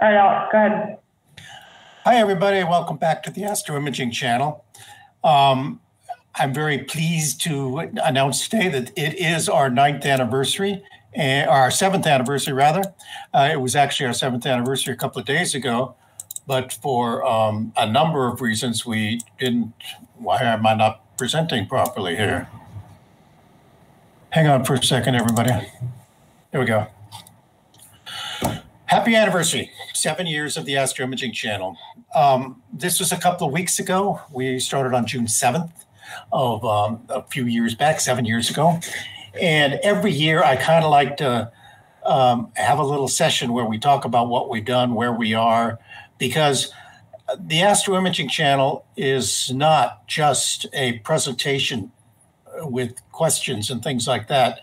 Go ahead. Hi, everybody. Welcome back to the Astro Imaging channel. Um, I'm very pleased to announce today that it is our ninth anniversary, uh, our seventh anniversary, rather. Uh, it was actually our seventh anniversary a couple of days ago, but for um, a number of reasons, we didn't. Why am I not presenting properly here? Hang on for a second, everybody. There we go. Happy anniversary, seven years of the Astro Imaging channel. Um, this was a couple of weeks ago. We started on June 7th of um, a few years back, seven years ago. And every year I kind of like to um, have a little session where we talk about what we've done, where we are, because the Astro Imaging channel is not just a presentation with questions and things like that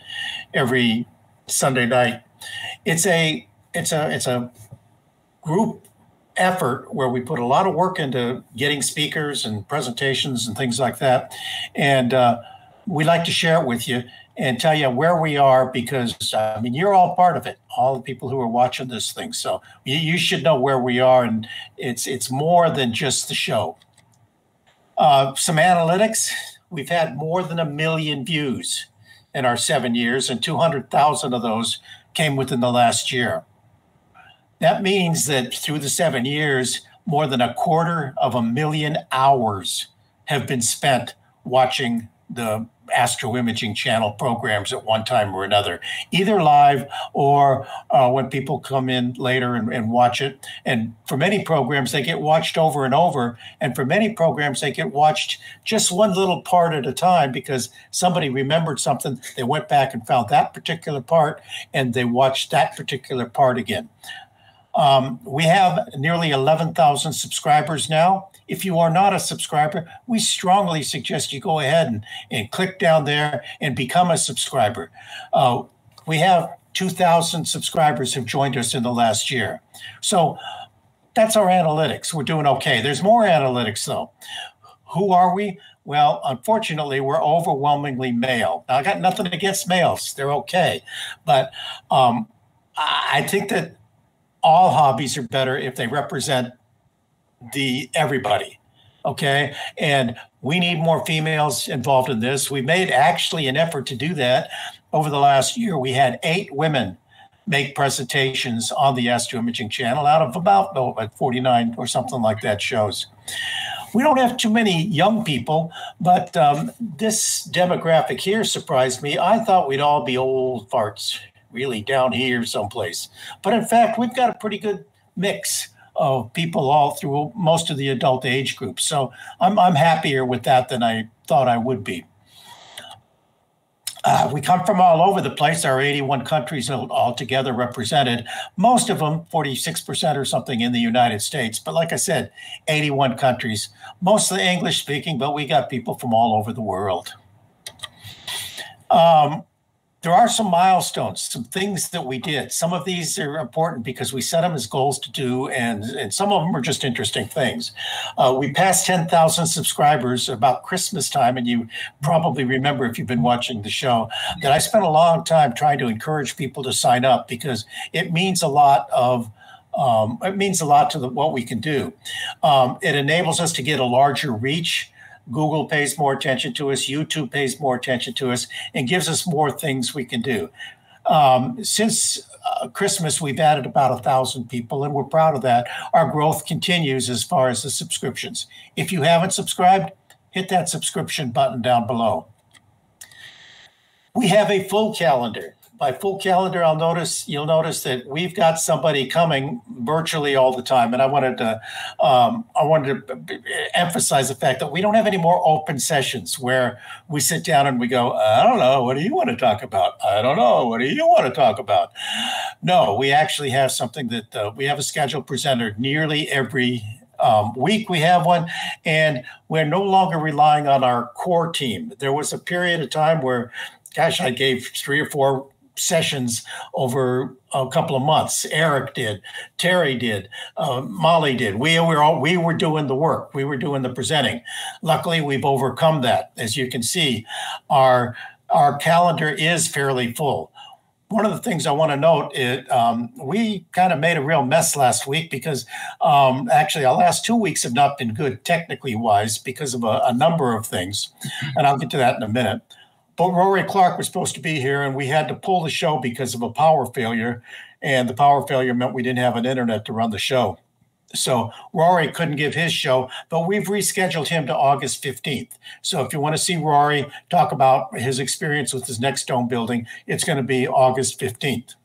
every Sunday night. It's a it's a it's a group effort where we put a lot of work into getting speakers and presentations and things like that, and uh, we like to share it with you and tell you where we are because I mean you're all part of it, all the people who are watching this thing. So you, you should know where we are, and it's it's more than just the show. Uh, some analytics. We've had more than a million views in our seven years, and 200,000 of those came within the last year. That means that through the seven years, more than a quarter of a million hours have been spent watching the astro imaging channel programs at one time or another, either live or uh, when people come in later and, and, watch it. And for many programs, they get watched over and over. And for many programs, they get watched just one little part at a time because somebody remembered something. They went back and found that particular part and they watched that particular part again. Um, we have nearly 11,000 subscribers now. If you are not a subscriber, we strongly suggest you go ahead and, and click down there and become a subscriber. Uh, we have 2,000 subscribers have joined us in the last year. So that's our analytics. We're doing okay. There's more analytics though. Who are we? Well, unfortunately, we're overwhelmingly male. Now, I got nothing against males; they're okay, but um, I think that all hobbies are better if they represent the everybody okay? And we need more females involved in this. We made actually an effort to do that. Over the last year we had eight women make presentations on the astro imaging channel out of about oh, like 49 or something like that shows. We don't have too many young people but um, this demographic here surprised me. I thought we'd all be old farts really down here someplace. But in fact, we've got a pretty good mix of people all through most of the adult age groups. So I'm, I'm happier with that than I thought I would be. Uh, we come from all over the place. There are 81 countries altogether represented, most of them, 46% or something, in the United States. But like I said, 81 countries, mostly English speaking, but we got people from all over the world. Um, there are some milestones, some things that we did. Some of these are important because we set them as goals to do, and, and some of them are just interesting things. Uh, we passed 10,000 subscribers about Christmas time, and you probably remember if you've been watching the show that I spent a long time trying to encourage people to sign up because it means a lot of um, it means a lot to the, what we can do. Um, it enables us to get a larger reach Google pays more attention to us, YouTube pays more attention to us, and gives us more things we can do. Um, since uh, Christmas, we've added about a thousand people, and we're proud of that. Our growth continues as far as the subscriptions. If you haven't subscribed, hit that subscription button down below. We have a full calendar by full calendar, I'll notice you'll notice that we've got somebody coming virtually all the time, and I wanted to um, I wanted to emphasize the fact that we don't have any more open sessions where we sit down and we go, I don't know, what do you want to talk about? I don't know, what do you want to talk about? No, we actually have something that uh, we have a scheduled presenter nearly every um, week we have one, and we're no longer relying on our core team. There was a period of time where, gosh, I gave three or four sessions over a couple of months. Eric did, Terry did, uh, Molly did. We were all we were doing the work. We were doing the presenting. Luckily, we've overcome that. As you can see, our our calendar is fairly full. one of the things I want to note is um, we kind of made a real mess last week because um, actually our last two weeks have not been good technically wise because of a, a number of things, and I'll get to that in a minute. But Rory Clark was supposed to be here, and we had to pull the show because of a power failure, and the power failure meant we didn't have an internet to run the show. So Rory couldn't give his show, but we've rescheduled him to August 15th. So if you want to see Rory talk about his experience with his next dome building, it's going to be August 15th.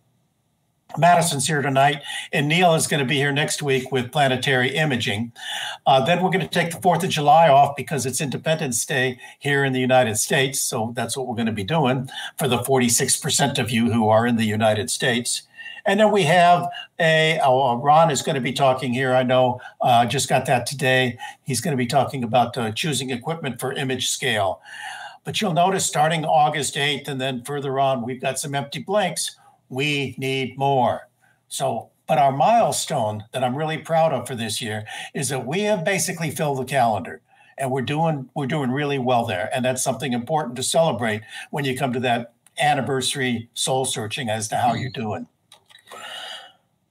Madison's here tonight, and Neil is going to be here next week with planetary imaging. Uh, then we're going to take the 4th of July off because it's Independence Day here in the United States. So that's what we're going to be doing for the 46% of you who are in the United States. And then we have a, oh, Ron is going to be talking here. I know, uh, just got that today. He's going to be talking about uh, choosing equipment for image scale. But you'll notice starting August 8th and then further on, we've got some empty blanks. We need more. So, but our milestone that I'm really proud of for this year is that we have basically filled the calendar and we're doing we're doing really well there. And that's something important to celebrate when you come to that anniversary soul searching as to how you're doing.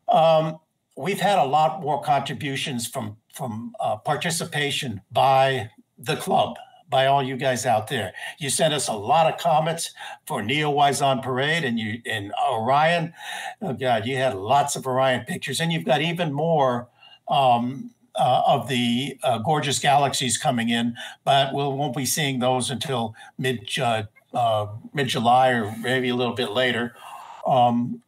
Um, we've had a lot more contributions from from uh, participation by the club, by all you guys out there. You sent us a lot of comments for Neowise on Parade and you and Orion. Oh God, you had lots of Orion pictures, and you've got even more. Um, uh, of the uh, gorgeous galaxies coming in, but we won't be seeing those until mid uh, uh mid July or maybe a little bit later. Um,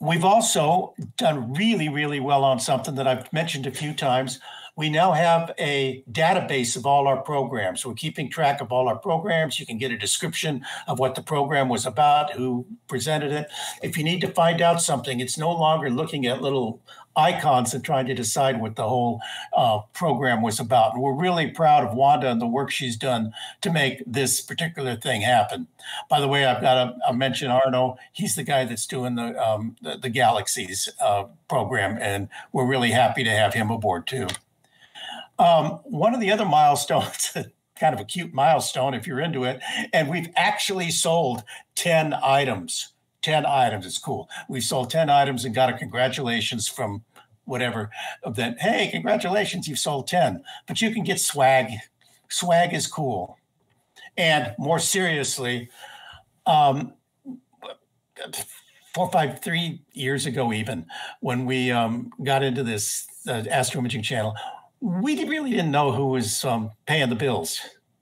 We've also done really, really well on something that I've mentioned a few times. We now have a database of all our programs. We're keeping track of all our programs. You can get a description of what the program was about, who presented it. If you need to find out something, it's no longer looking at little icons and trying to decide what the whole uh, program was about. And we're really proud of Wanda and the work she's done to make this particular thing happen. By the way, I've got to mention Arno. He's the guy that's doing the um, the, the, Galaxies uh, program, and we're really happy to have him aboard too. Um, one of the other milestones. kind of a cute milestone if you're into it. And we've actually sold 10 items. 10 items. It's cool. We sold 10 items and got a congratulations from whatever of that. Hey, congratulations, you've sold 10. But you can get swag. Swag is cool. And more seriously, um, four, five, three years ago, even when we um, got into this uh, astro imaging channel, we really didn't know who was um, paying the bills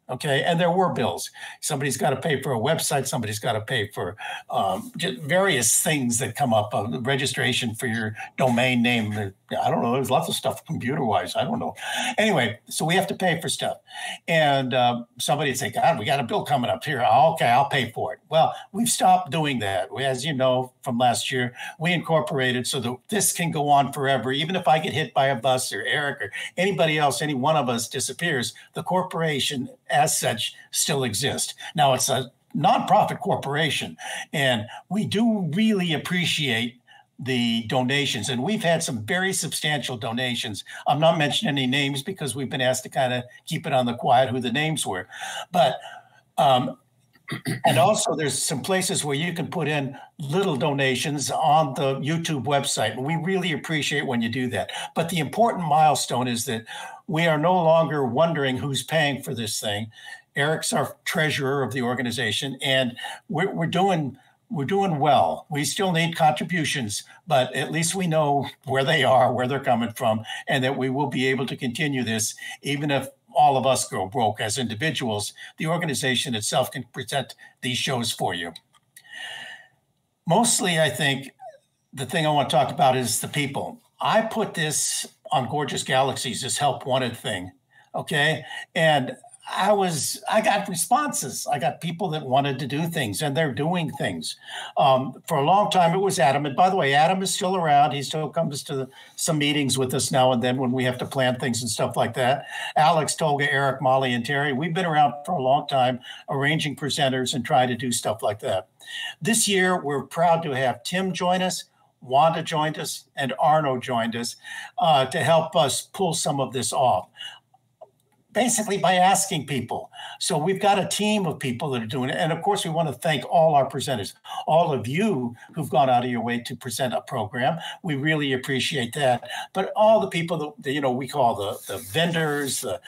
Okay. And there were bills. Somebody's got to pay for a website. Somebody's got to pay for um, various things that come up, uh, registration for your domain name. I don't know. There's lots of stuff computer wise. I don't know. Anyway, so we have to pay for stuff. And uh, somebody would say, God, we got a bill coming up here. Okay, I'll pay for it. Well, we've stopped doing that. As you know from last year, we incorporated so that this can go on forever. Even if I get hit by a bus or Eric or anybody else, any one of us disappears, the corporation as such still exists. Now it's a nonprofit corporation, and we do really appreciate the donations. And we've had some very substantial donations. I'm not mentioning any names because we've been asked to kind of keep it on the quiet who the names were. But um, and also there's some places where you can put in little donations on the YouTube website. We really appreciate when you do that. But the important milestone is that we are no longer wondering who's paying for this thing. Eric's our treasurer of the organization, and we're, we're doing we're doing well. We still need contributions, but at least we know where they are, where they're coming from, and that we will be able to continue this even if all of us go broke as individuals, the organization itself can present these shows for you. Mostly, I think the thing I want to talk about is the people. I put this on Gorgeous Galaxies, this help wanted thing. Okay. And I was, I got responses. I got people that wanted to do things and they're doing things. Um, for a long time, it was Adam. And by the way, Adam is still around. He still comes to some meetings with us now and then when we have to plan things and stuff like that. Alex, Tolga, Eric, Molly, and Terry, we've been around for a long time arranging presenters and trying to do stuff like that. This year, we're proud to have Tim join us. Wanda joined us and Arno joined us uh, to help us pull some of this off basically by asking people. So we've got a team of people that are doing it. And of course, we want to thank all our presenters, all of you who've gone out of your way to present a program. We really appreciate that. But all the people that, you know, we call the, the vendors, the,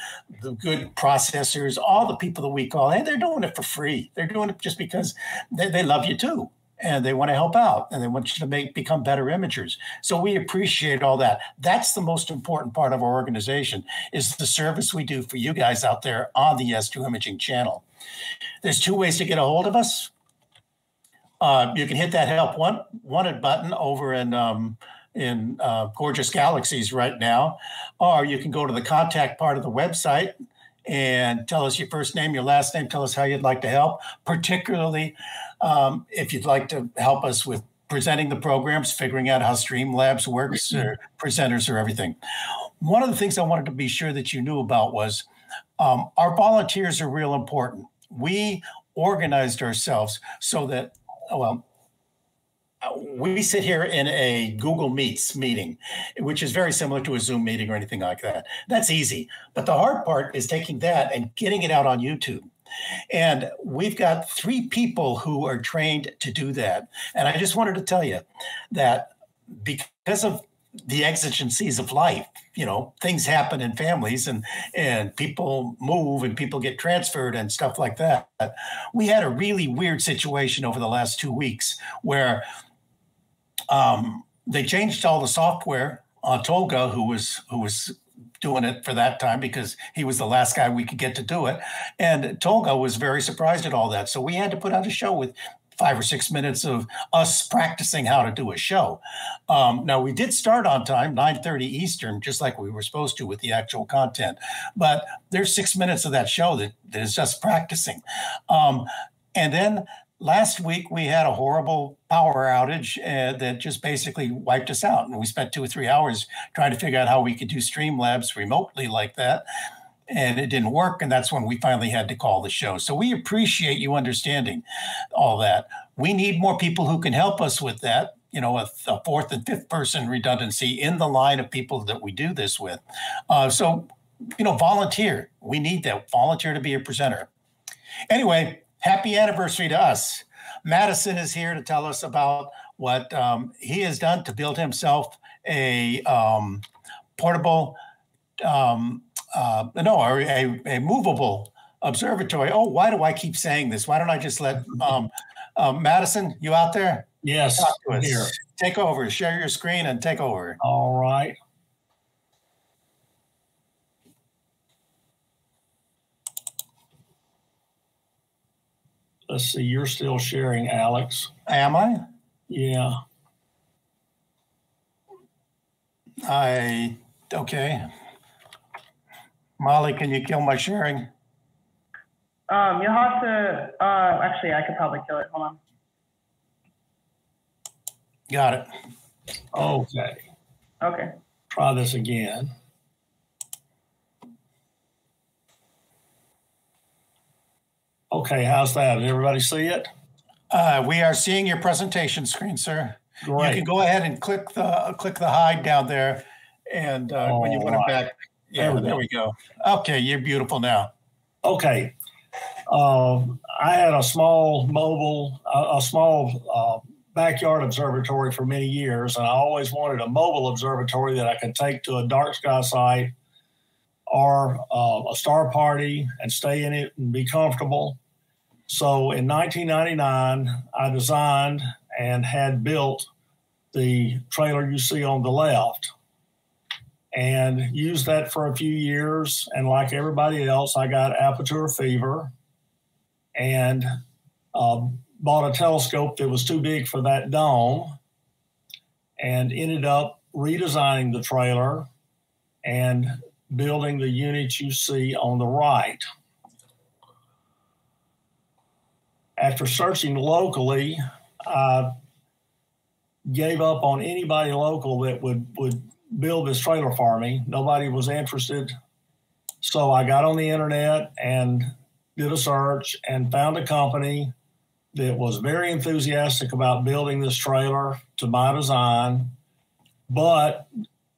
the good processors, all the people that we call, hey, they're doing it for free. They're doing it just because they, they love you too and they want to help out and they want you to make become better imagers. So we appreciate all that. That's the most important part of our organization is the service we do for you guys out there on the astro imaging channel. There's two ways to get a hold of us. Uh, you can hit that help one wanted button over in um, in uh, gorgeous galaxies right now or you can go to the contact part of the website and tell us your first name, your last name, tell us how you'd like to help, particularly um, if you'd like to help us with presenting the programs, figuring out how Streamlabs works, or presenters, or everything. One of the things I wanted to be sure that you knew about was um, our volunteers are real important. We organized ourselves so that, well, we sit here in a Google Meets meeting, which is very similar to a Zoom meeting or anything like that. That's easy. But the hard part is taking that and getting it out on YouTube. And we've got three people who are trained to do that. And I just wanted to tell you that because of the exigencies of life, you know, things happen in families and and people move and people get transferred and stuff like that. We had a really weird situation over the last two weeks where um, they changed all the software. Uh, Tolga, who was who was doing it for that time because he was the last guy we could get to do it, and Tolga was very surprised at all that. So we had to put out a show with five or six minutes of us practicing how to do a show. Um, now we did start on time, 9:30 Eastern, just like we were supposed to with the actual content. But there's six minutes of that show that, that is just practicing. Um, and then last week we had a horrible power outage uh, that just basically wiped us out and we spent two or three hours trying to figure out how we could do streamlabs remotely like that and it didn't work and that's when we finally had to call the show. So we appreciate you understanding all that. We need more people who can help us with that you know a, a fourth and fifth person redundancy in the line of people that we do this with. Uh, so you know volunteer. We need that. Volunteer to be a presenter. Anyway happy anniversary to us. Madison is here to tell us about what um, he has done to build himself a um, portable, um, uh, no, a, a, movable observatory. Oh, why do I keep saying this? Why don't I just let um, uh, Madison, you out there? Yes, here. Take over, share your screen and take over. All right. Let's see, you're still sharing, Alex. Am I? Yeah. I, okay. Molly, can you kill my sharing? Um, you'll have to, uh, actually, I could probably kill it. Hold on. Got it. Okay. Okay. Try this again. Okay, how's that? Did everybody see it? Uh, we are seeing your presentation screen, sir. Great. You can go ahead and click the uh, click the hide down there, and uh, when you want it back, yeah, there we, there we, go. Okay, you're beautiful now. Okay, um, I had a small mobile, a small uh, backyard observatory for many years, and I always wanted a mobile observatory that I could take to a dark sky site or uh, a star party and stay in it and be comfortable. So in 1999, I designed and had built the trailer you see on the left and used that for a few years. And like everybody else, I got aperture fever and uh, bought a telescope that was too big for that dome and ended up redesigning the trailer and building the units you see on the right. After searching locally, I gave up on anybody local that would, would build this trailer for me. Nobody was interested. So I got on the internet and did a search and found a company that was very enthusiastic about building this trailer to my design, but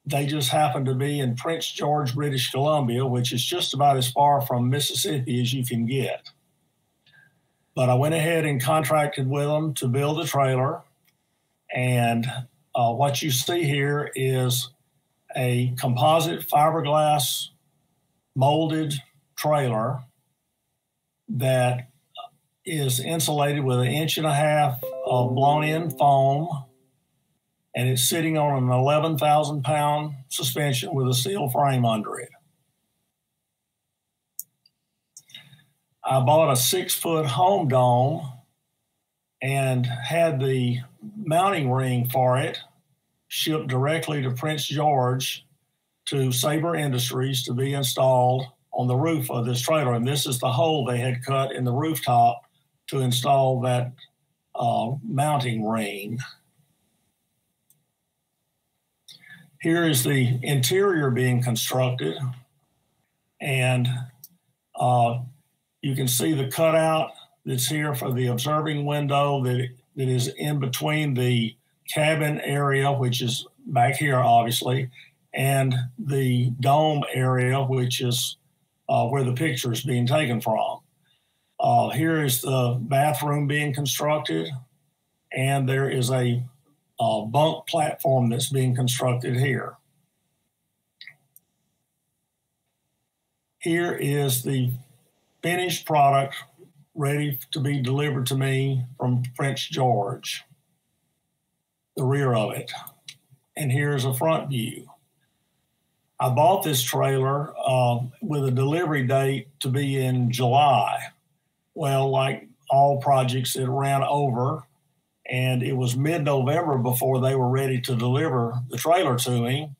they just happened to be in Prince George, British Columbia, which is just about as far from Mississippi as you can get. But I went ahead and contracted with them to build a trailer. And uh, what you see here is a composite fiberglass molded trailer that is insulated with an inch and a half of blown in foam and it's sitting on an 11,000 pound suspension with a steel frame under it. I bought a six foot home dome and had the mounting ring for it shipped directly to Prince George to Sabre Industries to be installed on the roof of this trailer. And this is the hole they had cut in the rooftop to install that uh, mounting ring. Here is the interior being constructed, and uh, you can see the cutout that's here for the observing window that, that is in between the cabin area, which is back here, obviously, and the dome area, which is uh, where the picture is being taken from. Uh, here is the bathroom being constructed, and there is a uh, bunk platform that's being constructed here. Here is the finished product ready to be delivered to me from Prince George, the rear of it. And here's a front view. I bought this trailer uh, with a delivery date to be in July. Well, like all projects, it ran over and it was mid November before they were ready to deliver the trailer to me.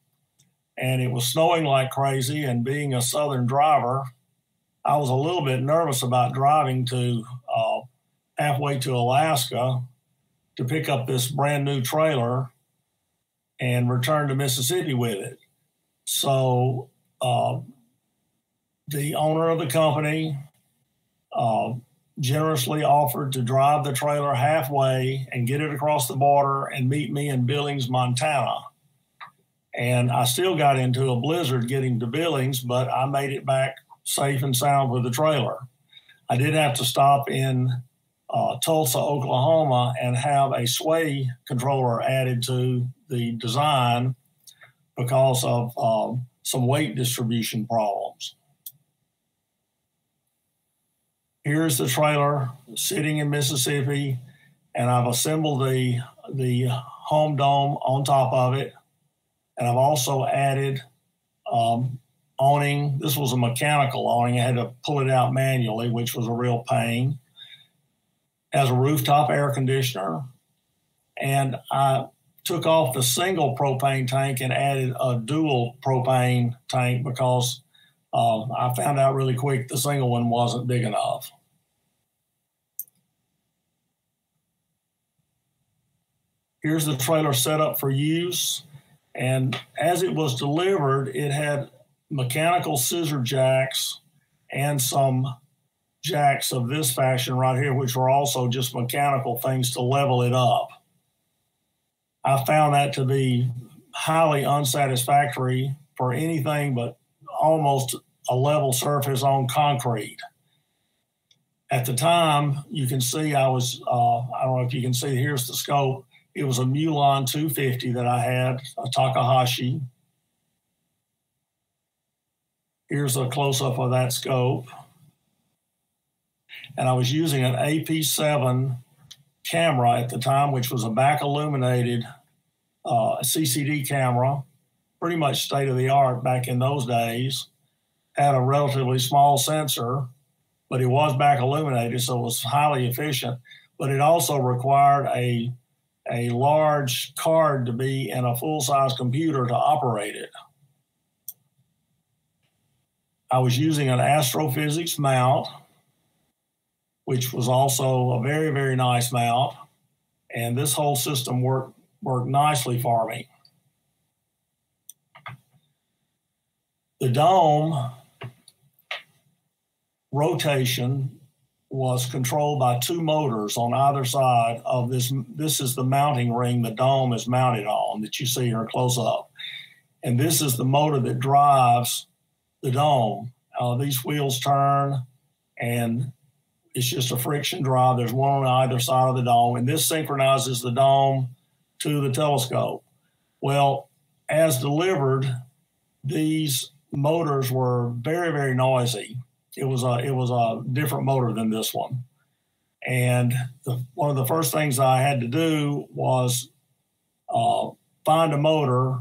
And it was snowing like crazy. And being a Southern driver, I was a little bit nervous about driving to uh, halfway to Alaska to pick up this brand new trailer and return to Mississippi with it. So, uh, the owner of the company uh, generously offered to drive the trailer halfway and get it across the border and meet me in Billings, Montana. And I still got into a blizzard getting to Billings, but I made it back safe and sound with the trailer. I did have to stop in uh, Tulsa, Oklahoma, and have a sway controller added to the design because of um, some weight distribution problems. Here's the trailer sitting in Mississippi, and I've assembled the the home dome on top of it, and I've also added um, awning. This was a mechanical awning. I had to pull it out manually, which was a real pain. As a rooftop air conditioner, and I took off the single propane tank and added a dual propane tank because uh, I found out really quick the single one wasn't big enough. Here's the trailer set up for use. And as it was delivered, it had mechanical scissor jacks and some jacks of this fashion right here, which were also just mechanical things to level it up. I found that to be highly unsatisfactory for anything but almost a level surface on concrete. At the time, you can see I was, uh, I don't know if you can see, here's the scope. It was a Mewlon 250 that I had, a Takahashi. Here's a close up of that scope. And I was using an AP7 camera at the time, which was a back illuminated uh, CCD camera, pretty much state of the art back in those days. Had a relatively small sensor, but it was back illuminated, so it was highly efficient. But it also required a a large card to be in a full size computer to operate it. I was using an astrophysics mount, which was also a very, very nice mount. And this whole system worked, worked nicely for me. The dome rotation was controlled by two motors on either side of this. This is the mounting ring the dome is mounted on that you see here close up. and this is the motor that drives the dome. Uh, these wheels turn, and it's just a friction drive. There's one on either side of the dome, and this synchronizes the dome to the telescope. Well, as delivered, these motors were very, very noisy. It was a it was a different motor than this one, and the, one of the first things I had to do was uh, find a motor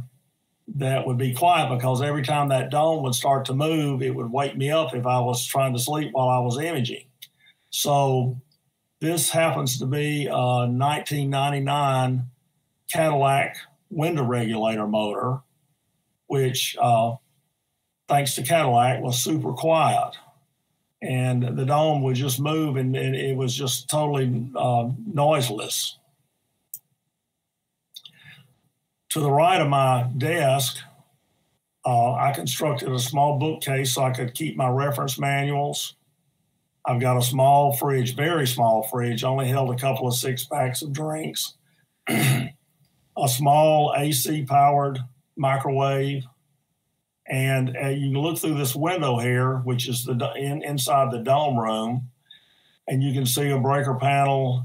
that would be quiet because every time that dome would start to move, it would wake me up if I was trying to sleep while I was imaging. So this happens to be a 1999 Cadillac window regulator motor, which, uh, thanks to Cadillac, was super quiet. And the dome would just move and, and it was just totally uh, noiseless. To the right of my desk, uh, I constructed a small bookcase so I could keep my reference manuals. I've got a small fridge, very small fridge, only held a couple of six packs of drinks. a small AC powered microwave. And uh, you can look through this window here, which is the in, inside the dome room, and you can see a breaker panel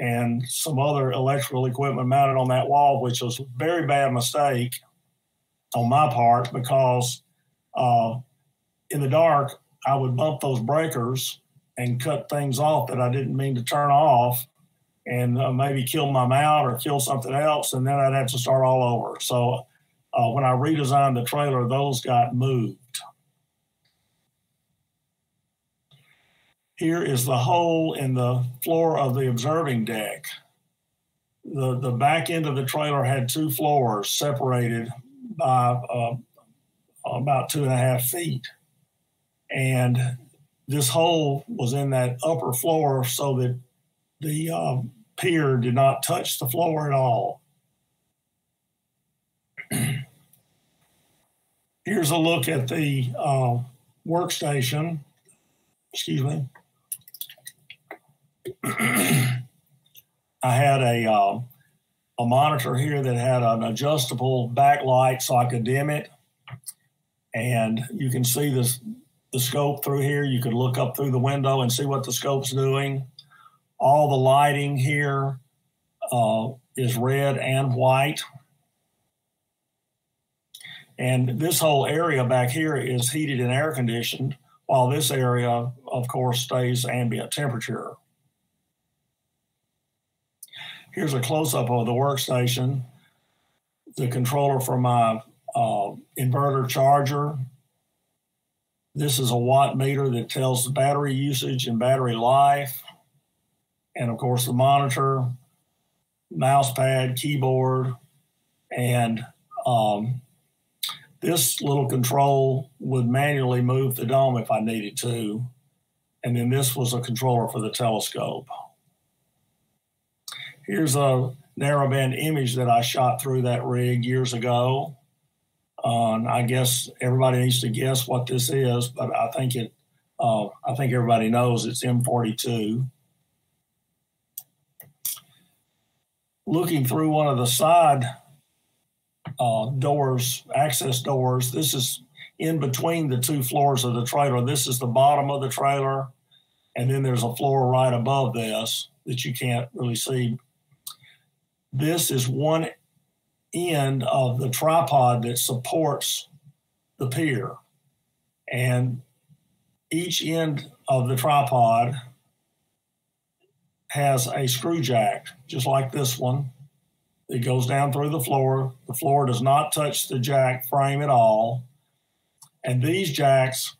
and some other electrical equipment mounted on that wall, which was a very bad mistake on my part because uh, in the dark, I would bump those breakers and cut things off that I didn't mean to turn off and uh, maybe kill my mount or kill something else. And then I'd have to start all over. So uh, when I redesigned the trailer, those got moved. Here is the hole in the floor of the observing deck. The, the back end of the trailer had two floors separated by uh, about two and a half feet. And this hole was in that upper floor so that the uh, pier did not touch the floor at all. Here's a look at the uh, workstation. Excuse me. I had a uh, a monitor here that had an adjustable backlight so I could dim it, and you can see this the scope through here. You could look up through the window and see what the scope's doing. All the lighting here uh, is red and white. And this whole area back here is heated and air conditioned, while this area, of course, stays ambient temperature. Here's a close up of the workstation, the controller for my uh, inverter charger. This is a watt meter that tells the battery usage and battery life. And of course, the monitor, mouse pad, keyboard, and um, this little control would manually move the dome if I needed to. And then this was a controller for the telescope. Here's a narrowband image that I shot through that rig years ago. Uh, I guess everybody needs to guess what this is, but I think it. Uh, I think everybody knows it's M42. Looking through one of the side uh, doors, access doors, this is in between the two floors of the trailer. This is the bottom of the trailer, and then there's a floor right above this that you can't really see this is one end of the tripod that supports the pier. And each end of the tripod has a screw jack, just like this one. It goes down through the floor. The floor does not touch the jack frame at all. And these jacks,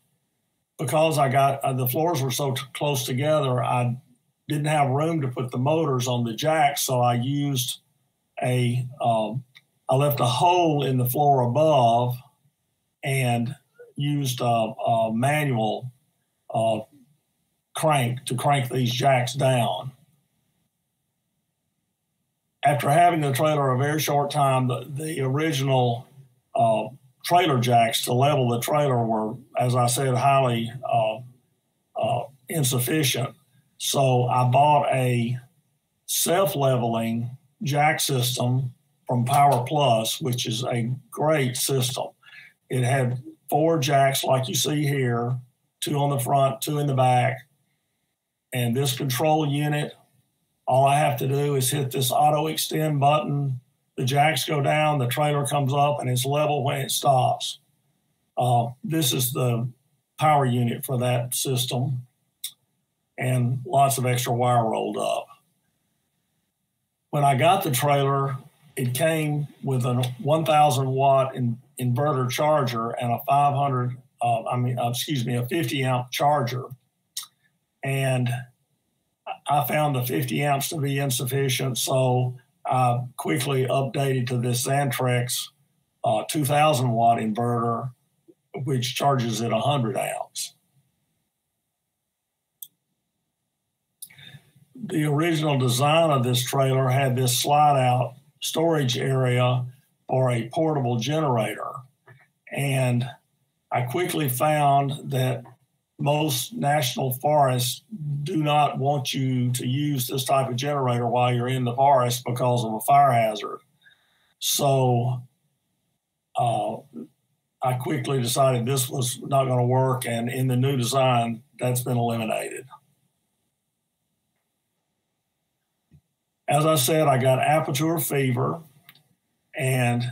because I got uh, the floors were so t- close together, I didn't have room to put the motors on the jack, so I used a um, I left a hole in the floor above and used a, a manual uh, crank to crank these jacks down. After having the trailer a very short time, the, the original uh, trailer jacks to level the trailer were, as I said, highly uh, uh insufficient. So I bought a self leveling jack system from Power Plus, which is a great system. It had four jacks like you see here, two on the front, two in the back. And this control unit, all I have to do is hit this auto extend button. The jacks go down, the trailer comes up, and it's level when it stops. Uh, this is the power unit for that system, and lots of extra wire rolled up. When I got the trailer, it came with a 1,000 watt in, inverter charger and a 500, uh, I mean, uh, excuse me, a 50 amp charger. And I found the 50 amps to be insufficient, so I quickly updated to this Xantrex uh, 2000 watt inverter, which charges at 100 amps. The original design of this trailer had this slide out storage area for a portable generator. And I quickly found that most national forests do not want you to use this type of generator while you're in the forest because of a fire hazard. So uh, I quickly decided this was not going to work, and in the new design, that's been eliminated. As I said, I got Aperture fever, and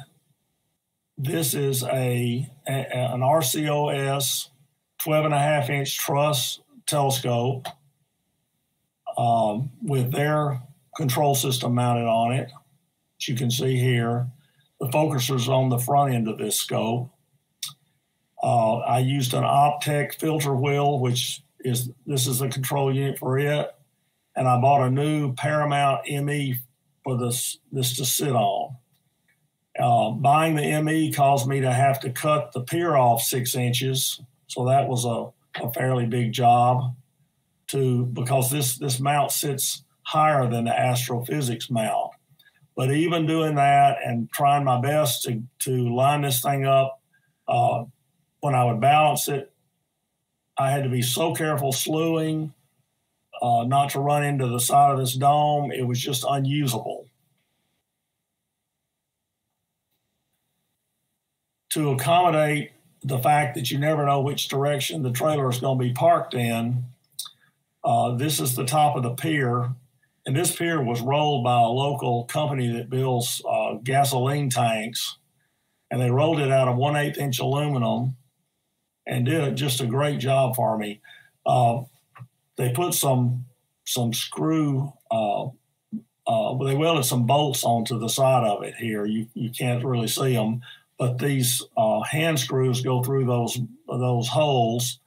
this is a, a an RCOS 12 and a half inch truss telescope um, with their control system mounted on it. As you can see here, the focuser's on the front end of this scope. Uh, I used an Optec filter wheel, which is this is the control unit for it and I bought a new Paramount ME for this this to sit on. Uh, buying the ME caused me to have to cut the pier off six inches, so that was a, a fairly big job. To because this this mount sits higher than the astrophysics mount. But even doing that and trying my best to to line this thing up, uh, when I would balance it, I had to be so careful slewing uh, not to run into the side of this dome. It was just unusable. To accommodate the fact that you never know which direction the trailer is going to be parked in, uh, this is the top of the pier. And this pier was rolled by a local company that builds uh, gasoline tanks. And they rolled it out of 1 8 inch aluminum and did just a great job for me. Uh, they put some some screw uh, uh, they welded some bolts onto the side of it here. You you can't really see them, but these uh, hand screws go through those those holes,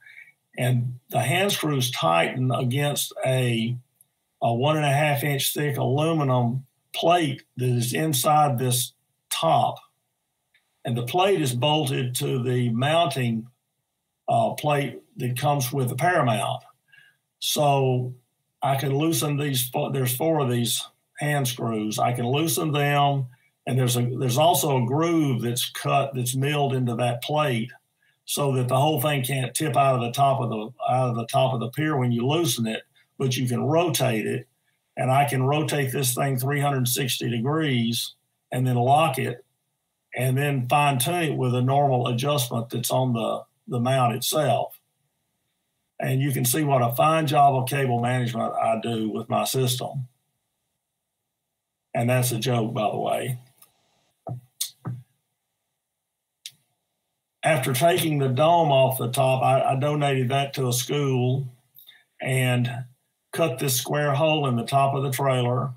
and the hand screws tighten against a a one and a half inch thick aluminum plate that is inside this top, and the plate is bolted to the mounting uh, plate that comes with the paramount. So I can loosen these. There's four of these hand screws. I can loosen them, and there's a there's also a groove that's cut that's milled into that plate, so that the whole thing can't tip out of the top of the out of the top of the pier when you loosen it. But you can rotate it, and I can rotate this thing 360 degrees, and then lock it, and then fine tune it with a normal adjustment that's on the the mount itself and you can see what a fine job of cable management I do with my system. And that's a joke, by the way. After taking the dome off the top, I, I donated that to a school and cut this square hole in the top of the trailer.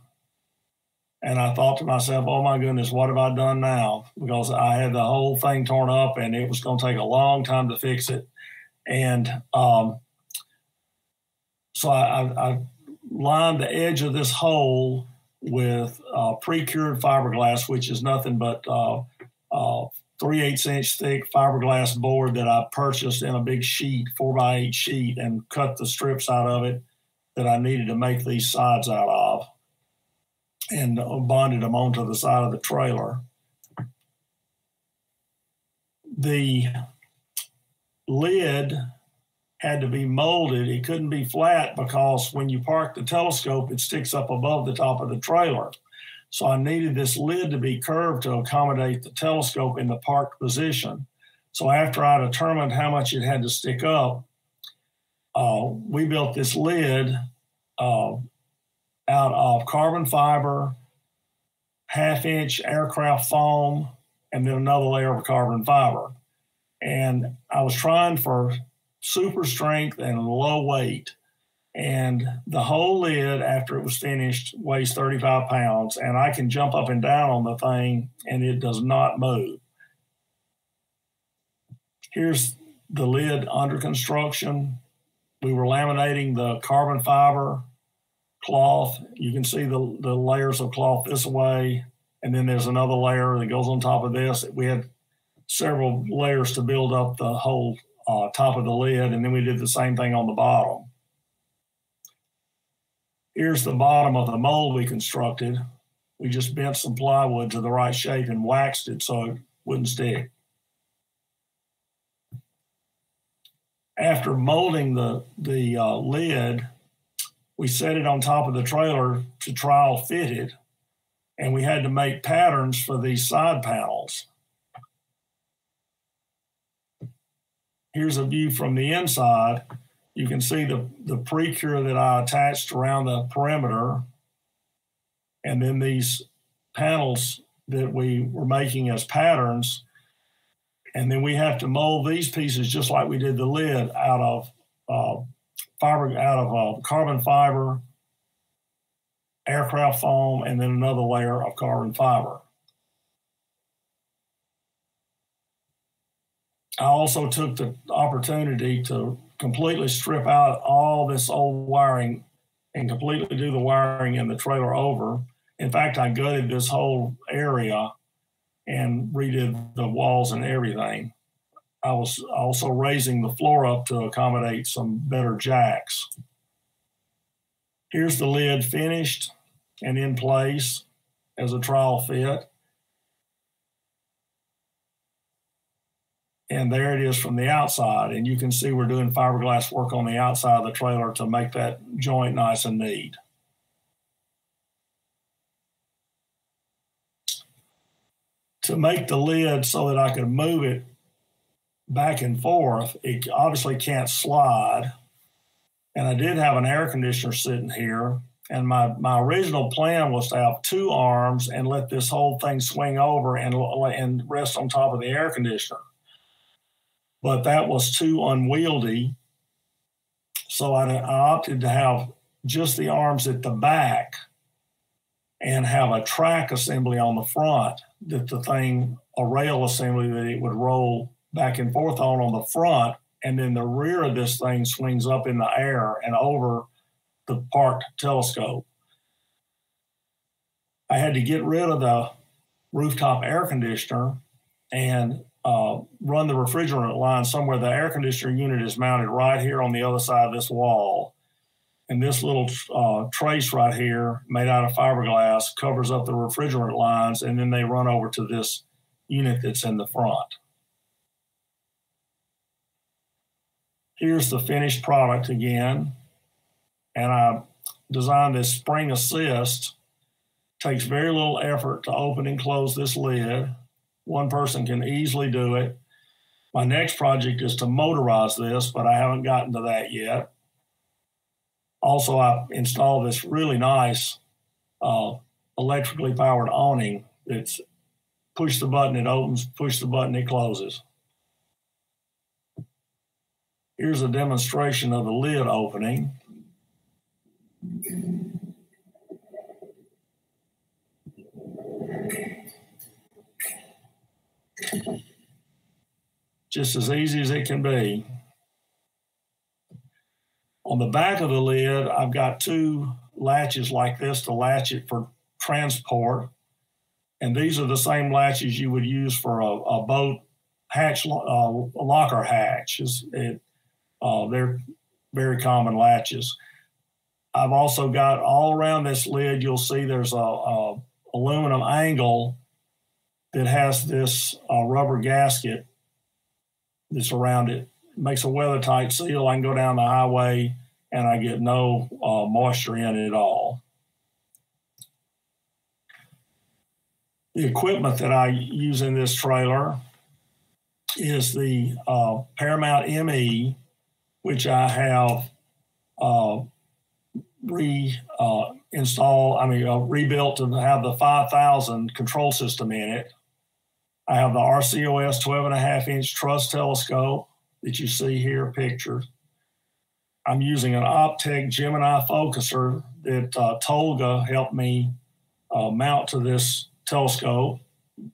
And I thought to myself, oh my goodness, what have I done now? Because I had the whole thing torn up and it was going to take a long time to fix it. And um, so I, I, I lined the edge of this hole with uh, pre-cured fiberglass, which is nothing but uh, uh, three eighths inch thick fiberglass board that I purchased in a big sheet, four by eight sheet, and cut the strips out of it that I needed to make these sides out of, and bonded them onto the side of the trailer. The lid had to be molded. It couldn't be flat because when you park the telescope, it sticks up above the top of the trailer. So I needed this lid to be curved to accommodate the telescope in the parked position. So after I determined how much it had to stick up, uh, we built this lid uh, out of carbon fiber, half inch aircraft foam, and then another layer of carbon fiber. And I was trying for super strength and low weight. And the whole lid, after it was finished, weighs 35 pounds. And I can jump up and down on the thing and it does not move. Here's the lid under construction. We were laminating the carbon fiber cloth. You can see the, the layers of cloth this way. And then there's another layer that goes on top of this. We had several layers to build up the whole uh, top of the lid. And then we did the same thing on the bottom. Here's the bottom of the mold we constructed. We just bent some plywood to the right shape and waxed it so it wouldn't stick. After molding the, the uh, lid, we set it on top of the trailer to trial fit it, and we had to make patterns for these side panels. Here's a view from the inside. You can see the, the pre-cure that I attached around the perimeter, and then these panels that we were making as patterns. And then we have to mold these pieces just like we did the lid out of uh, fiber out of uh, carbon fiber, aircraft foam, and then another layer of carbon fiber. I also took the opportunity to completely strip out all this old wiring and completely do the wiring in the trailer over. In fact, I gutted this whole area and redid the walls and everything. I was also raising the floor up to accommodate some better jacks. Here's the lid finished and in place as a trial fit. And there it is from the outside. And you can see we're doing fiberglass work on the outside of the trailer to make that joint nice and neat. To make the lid so that I could move it back and forth. It obviously can't slide. And I did have an air conditioner sitting here. And my, my original plan was to have two arms and let this whole thing swing over and, and rest on top of the air conditioner. But that was too unwieldy. So I, I opted to have just the arms at the back and have a track assembly on the front that the thing, a rail assembly that it would roll back and forth on on the front, and then the rear of this thing swings up in the air and over the parked telescope. I had to get rid of the rooftop air conditioner and uh, run the refrigerant line somewhere. The air conditioner unit is mounted right here on the other side of this wall. And this little uh, trace right here, made out of fiberglass, covers up the refrigerant lines, and then they run over to this unit that's in the front. Here's the finished product again. And I designed this spring assist. Takes very little effort to open and close this lid. One person can easily do it. My next project is to motorize this, but I haven't gotten to that yet. Also, I installed this really nice uh, electrically powered awning. It's push the button, it opens, push the button, it closes. Here's a demonstration of the lid opening. Just as easy as it can be. On the back of the lid, I've got two latches like this to latch it for transport. And these are the same latches you would use for a, a boat hatch, uh, locker hatch. It, uh, they're very common latches. I've also got all around this lid, you'll see there's a, a aluminum angle that has this uh, rubber gasket that's around it. it. Makes a weather tight seal. I can go down the highway and I get no uh, moisture in it at all. the equipment that I use in this trailer is the uh, Paramount ME, which I have uh, re uh, I mean, uh, rebuilt to have the 5000 control system in it. I have the RCOS 12 and a half inch truss telescope that you see here pictured. I'm using an Optec Gemini focuser that uh, Tolga helped me uh, mount to this telescope.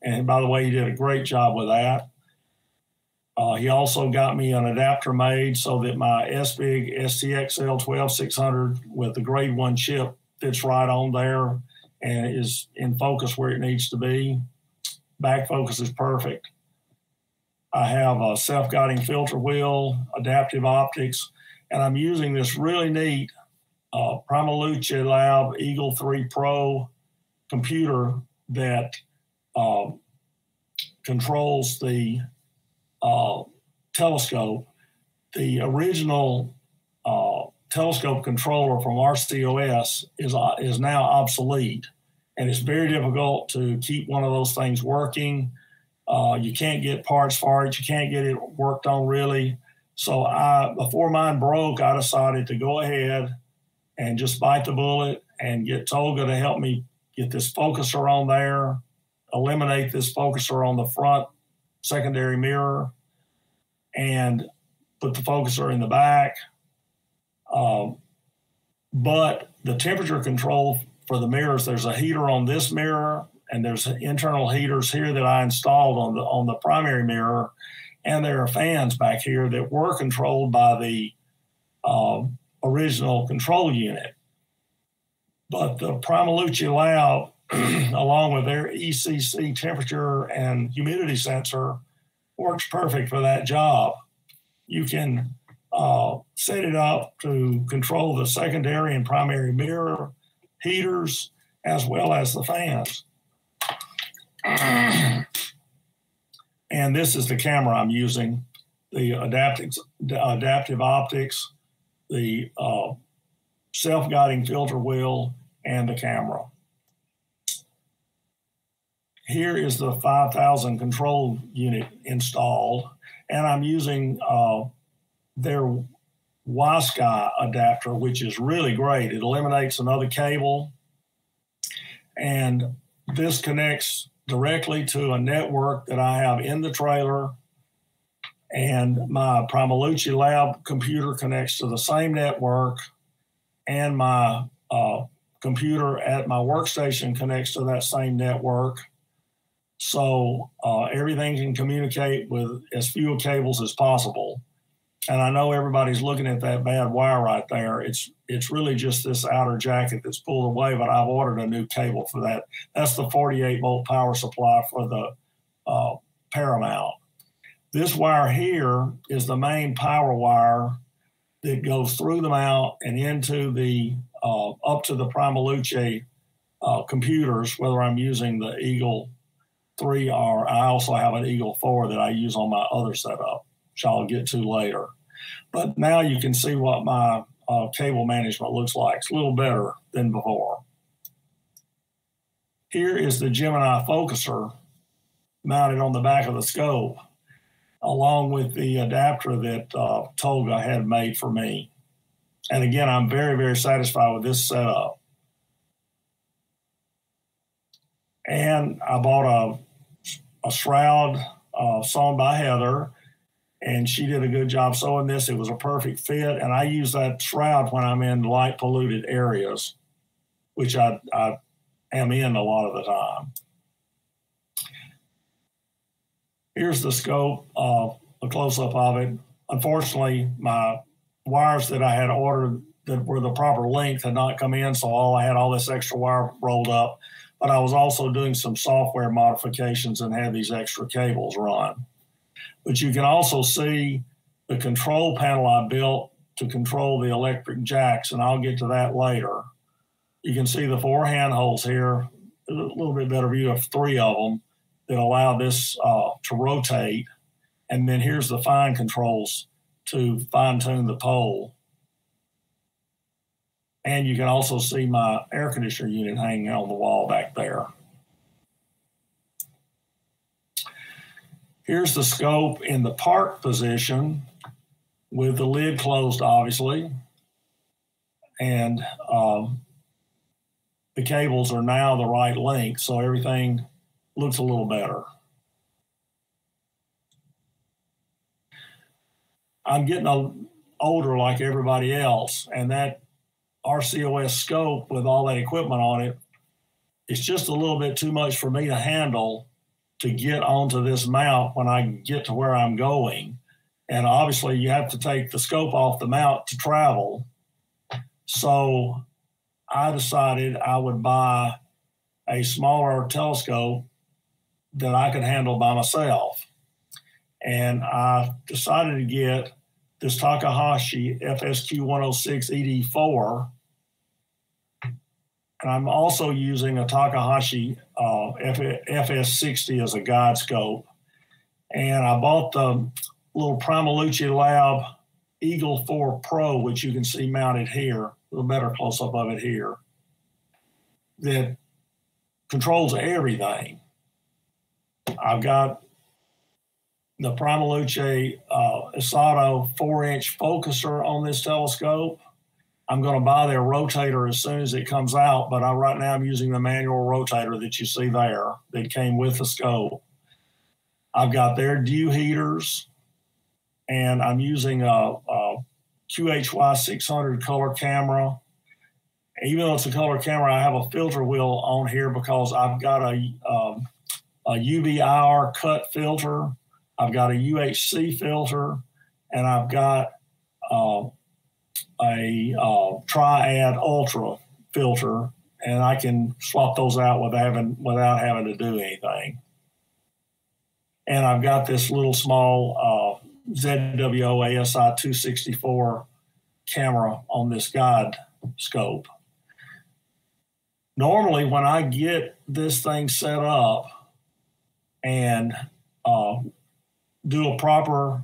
And by the way, he did a great job with that. Uh, he also got me an adapter made so that my SBIG STXL 12600 with the grade one chip fits right on there and is in focus where it needs to be. Back focus is perfect. I have a self-guiding filter wheel, adaptive optics, and I'm using this really neat uh, Lab Eagle 3 Pro computer that uh, controls the uh, telescope. The original uh, telescope controller from RCOS is, uh, is now obsolete, and it's very difficult to keep one of those things working. Uh, you can't get parts for it. You can't get it worked on really. So I, before mine broke, I decided to go ahead and just bite the bullet and get Tolga to help me get this focuser on there, eliminate this focuser on the front secondary mirror, and put the focuser in the back. Um, but the temperature control for the mirrors, there's a heater on this mirror, and there's internal heaters here that I installed on the on the primary mirror, and there are fans back here that were controlled by the um, original control unit. But the Primaluce Lab, along with their ECC temperature and humidity sensor, works perfect for that job. You can uh, set it up to control the secondary and primary mirror, heaters, as well as the fans. and this is the camera I'm using, the adaptive, adaptive optics, the uh, self-guiding filter wheel, and the camera. Here is the 5000 control unit installed, and I'm using uh, their Wi-Sky adapter, which is really great. It eliminates another cable, and this connects directly to a network that I have in the trailer. And my Primaluce Lab computer connects to the same network, and my uh, computer at my workstation connects to that same network. So uh, everything can communicate with as few cables as possible. And I know everybody's looking at that bad wire right there. It's it's really just this outer jacket that's pulled away, but I've ordered a new cable for that. That's the 48 volt power supply for the uh, Paramount. This wire here is the main power wire that goes through the mount and into the uh, up to the Primaluce uh, computers, whether I'm using the Eagle 3 or I also have an Eagle 4 that I use on my other setup, which I'll get to later. But now you can see what my uh, cable management looks like. It's a little better than before. Here is the Gemini focuser mounted on the back of the scope, along with the adapter that uh, Tolga had made for me. And again, I'm very, very satisfied with this setup. And I bought a, a shroud uh, sewn by Heather, and she did a good job sewing this. It was a perfect fit. And I use that shroud when I'm in light polluted areas, which I, I am in a lot of the time. Here's the scope, uh, a close up of it. Unfortunately, my wires that I had ordered that were the proper length had not come in, so all I had all this extra wire rolled up. But I was also doing some software modifications and had these extra cables run. But you can also see the control panel I built to control the electric jacks, and I'll get to that later. You can see the four handholds here, a little bit better view of three of them that allow this uh, to rotate. And then here's the fine controls to fine tune the pole. And you can also see my air conditioner unit hanging on the wall back there. Here's the scope in the park position with the lid closed, obviously. And um, the cables are now the right length, so everything looks a little better. I'm getting older like everybody else, and that RCOS scope with all that equipment on it, it's just a little bit too much for me to handle to get onto this mount when I get to where I'm going. And obviously, you have to take the scope off the mount to travel. So I decided I would buy a smaller telescope that I could handle by myself. And I decided to get this Takahashi FSQ 106 ED4. And I'm also using a Takahashi uh, FS60 as a guide scope. And I bought the little Primaluce Lab Eagle 4 Pro, which you can see mounted here, a little better close up of it here, that controls everything. I've got the Primaluce uh, Esatto four inch focuser on this telescope. I'm going to buy their rotator as soon as it comes out, but I, right now I'm using the manual rotator that you see there that came with the scope. I've got their dew heaters, and I'm using a, a QHY 600 color camera. Even though it's a color camera, I have a filter wheel on here because I've got a, um, a UV IR cut filter I've got a UHC filter, and I've got uh, a uh, Triad Ultra filter, and I can swap those out without having without having to do anything. And I've got this little small uh, ZWO ASI 264 camera on this guide scope. Normally, when I get this thing set up and uh, do a proper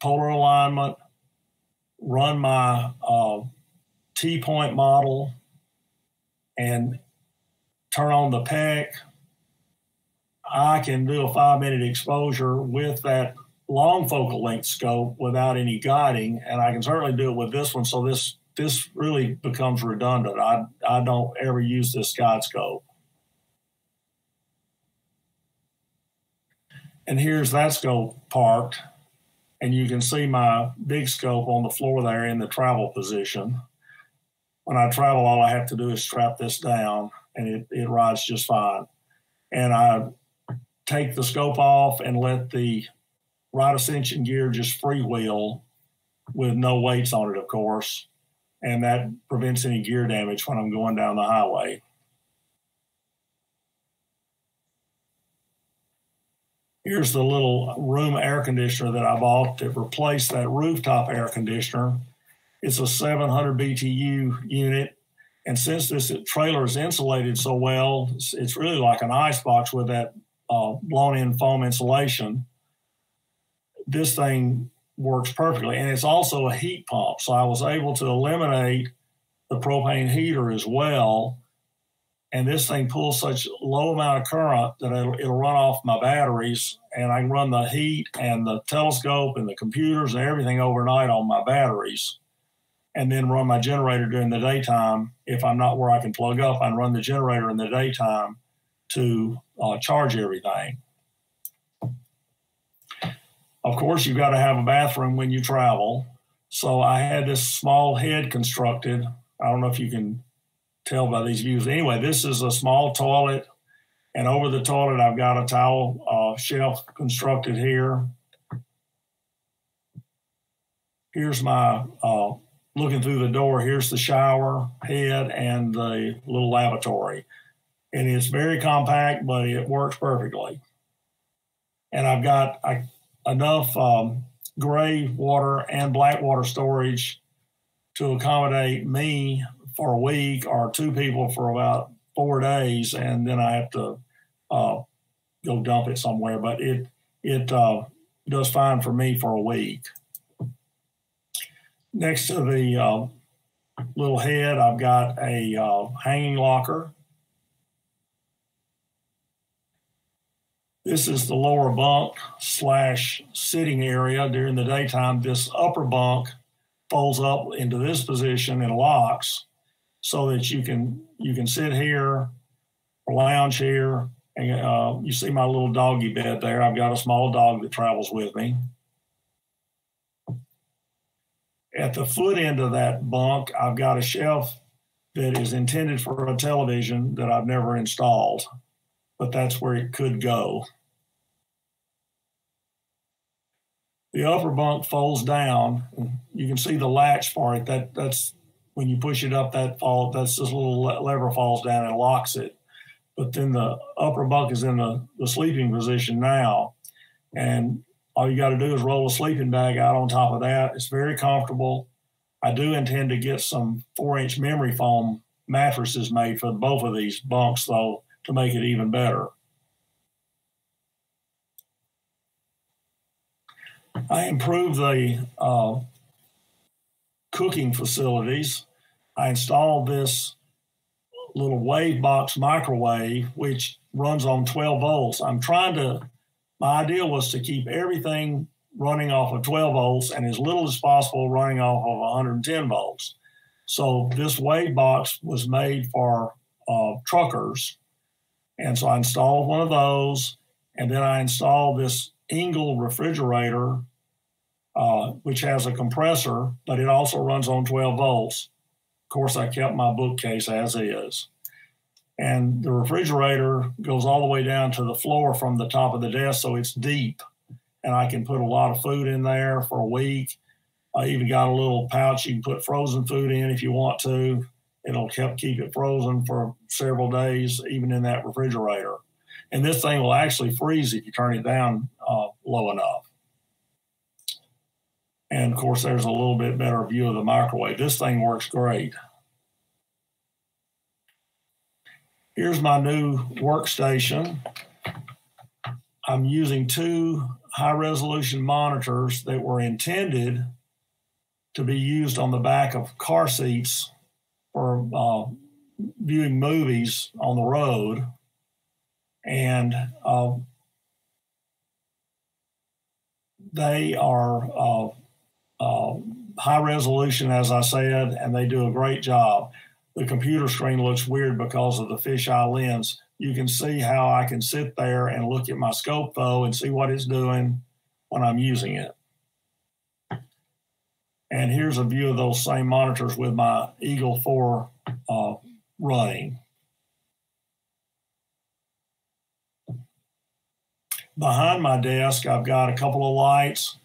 polar alignment, run my uh, T point model, and turn on the PEC, I can do a five minute exposure with that long focal length scope without any guiding, and I can certainly do it with this one. So this this really becomes redundant. I I don't ever use this guide scope. And here's that scope parked. And you can see my big scope on the floor there in the travel position. When I travel, all I have to do is strap this down and it, it rides just fine. And I take the scope off and let the right ascension gear just freewheel with no weights on it, of course. And that prevents any gear damage when I'm going down the highway. Here's the little room air conditioner that I bought that replaced that rooftop air conditioner. It's a 700 BTU unit. And since this trailer is insulated so well, it's, it's really like an ice box with that uh, blown in foam insulation. This thing works perfectly. And it's also a heat pump. So I was able to eliminate the propane heater as well and this thing pulls such low amount of current that it'll, it'll, run off my batteries and I can run the heat and the telescope and the computers and everything overnight on my batteries and then run my generator during the daytime. If I'm not where I can plug up, and run the generator in the daytime to uh, charge everything. Of course, you've got to have a bathroom when you travel. So I had this small head constructed. I don't know if you can tell by these views. Anyway, this is a small toilet, and over the toilet, I've got a towel uh, shelf constructed here. Here's my uh, looking through the door. Here's the shower head and the little lavatory, and it's very compact, but it works perfectly. And I've got I, enough um, gray water and black water storage to accommodate me for a week or two people for about four days, and then I have to uh, go dump it somewhere. But it it uh, does fine for me for a week. Next to the uh, little head, I've got a uh, hanging locker. This is the lower bunk slash sitting area during the daytime. This upper bunk folds up into this position and locks so that you can you can sit here or lounge here. And uh, you see my little doggy bed there. I've got a small dog that travels with me. At the foot end of that bunk, I've got a shelf that is intended for a television that I've never installed, but that's where it could go. The upper bunk folds down. You can see the latch for it. That that's when you push it up. That fall. That's this little lever falls down and locks it. But then the upper bunk is in the, the sleeping position now, and all you got to do is roll a sleeping bag out on top of that. It's very comfortable. I do intend to get some four inch memory foam mattresses made for both of these bunks, though, to make it even better. I improved the uh, cooking facilities. I installed this little wave box microwave, which runs on 12 volts. I'm trying to my idea was to keep everything running off of 12 volts and as little as possible running off of 110 volts. So this wave box was made for uh, truckers. And so I installed one of those. And then I installed this Engel refrigerator, uh, which has a compressor, but it also runs on 12 volts. Of course, I kept my bookcase as is and the refrigerator goes all the way down to the floor from the top of the desk, so it's deep, and I can put a lot of food in there for a week. I even got a little pouch you can put frozen food in if you want to. It'll help keep it frozen for several days, even in that refrigerator. And this thing will actually freeze if you turn it down uh, low enough. And of course, there's a little bit better view of the microwave. This thing works great. Here's my new workstation. I'm using two high resolution monitors that were intended to be used on the back of car seats for uh, viewing movies on the road. And uh, they are uh, uh high resolution, as I said, and they do a great job the computer screen looks weird because of the fisheye lens. You can see how I can sit there and look at my scope though and see what it's doing when I'm using it. And here's a view of those same monitors with my Eagle 4 uh, running. Behind my desk, I've got a couple of lights,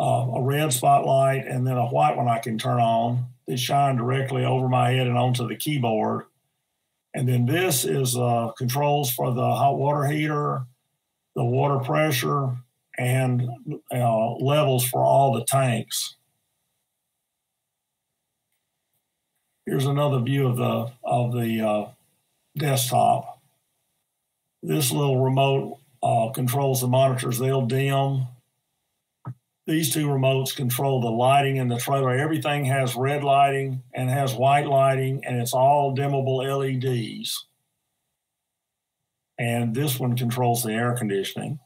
uh, a red spotlight, and then a white one I can turn on that shine directly over my head and onto the keyboard. And then this is uh, controls for the hot water heater, the water pressure, and uh, levels for all the tanks. Here's another view of the of the uh, desktop. This little remote uh, controls the monitors. They'll dim these two remotes control the lighting in the trailer. Everything has red lighting and has white lighting, and it's all dimmable LEDs. And this one controls the air conditioning.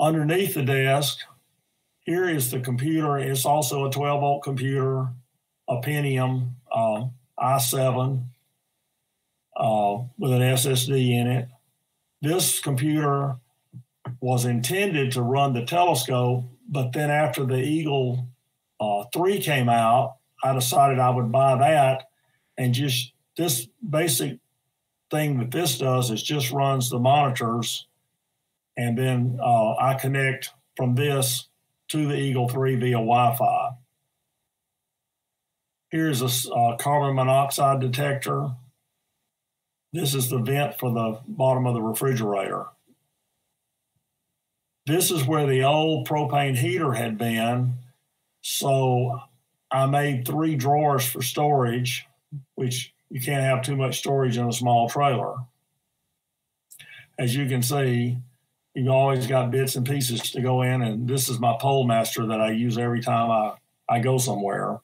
Underneath the desk, here is the computer. It's also a 12 volt computer, a Pentium uh, i7 uh, with an SSD in it. This computer was intended to run the telescope, but then after the Eagle uh, 3 came out, I decided I would buy that and just this basic thing that this does is just runs the monitors and then uh, I connect from this to the Eagle 3 via Wi Fi. Here's a uh, carbon monoxide detector. This is the vent for the bottom of the refrigerator. This is where the old propane heater had been. So I made three drawers for storage, which you can't have too much storage in a small trailer. As you can see, you always got bits and pieces to go in, and this is my pole master that I use every time I, I go somewhere.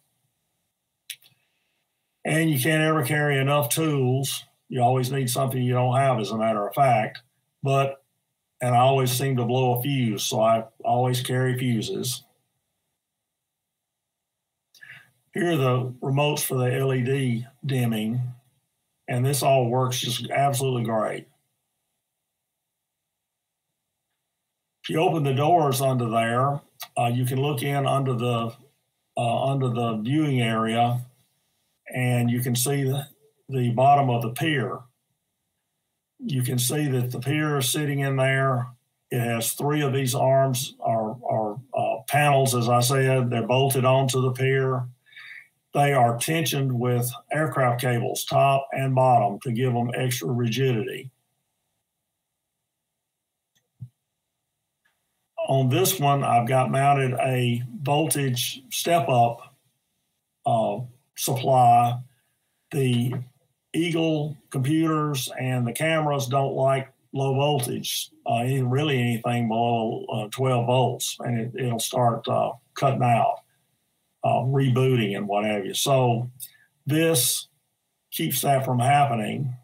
And you can't ever carry enough tools. You always need something you don't have, as a matter of fact. But and I always seem to blow a fuse, so I always carry fuses. Here are the remotes for the LED dimming, and this all works just absolutely great. If you open the doors under there, uh, you can look in under the uh, under the viewing area, and you can see the, the bottom of the pier. You can see that the pier is sitting in there. It has three of these arms or, or uh, panels, as I said. They're bolted onto the pier. They are tensioned with aircraft cables, top and bottom, to give them extra rigidity. On this one, I've got mounted a voltage step up uh, supply. The Eagle computers and the cameras don't like low voltage, uh, really anything below uh, 12 volts, and it, will start uh, cutting out, uh, rebooting, and what have you. So this keeps that from happening.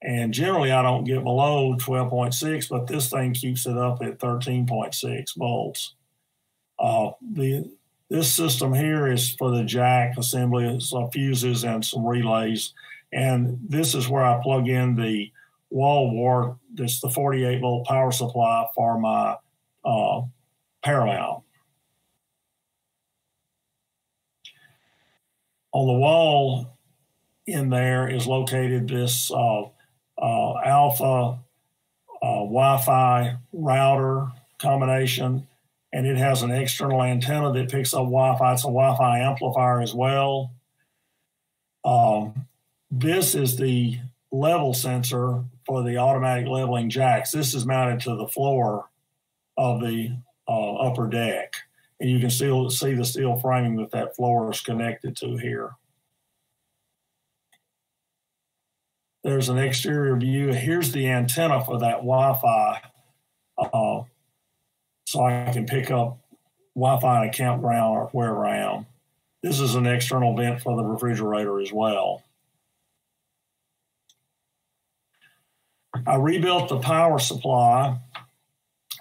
And generally, I don't get below 12.6, but this thing keeps it up at 13.6 volts. Uh, the this system here is for the jack assembly, some fuses and some relays. And this is where I plug in the wall wart. That's the 48 volt power supply for my uh, Paramount. On the wall in there is located this uh, uh, Alfa uh, Wi-Fi router combination, and it has an external antenna that picks up Wi-Fi. It's a Wi-Fi amplifier as well. Um, this is the level sensor for the automatic leveling jacks. This is mounted to the floor of the uh, upper deck. And you can still see the steel framing that that floor is connected to here. There's an exterior view. Here's the antenna for that Wi-Fi. Uh, so I can pick up Wi-Fi in a campground or wherever I am. This is an external vent for the refrigerator as well. I rebuilt the power supply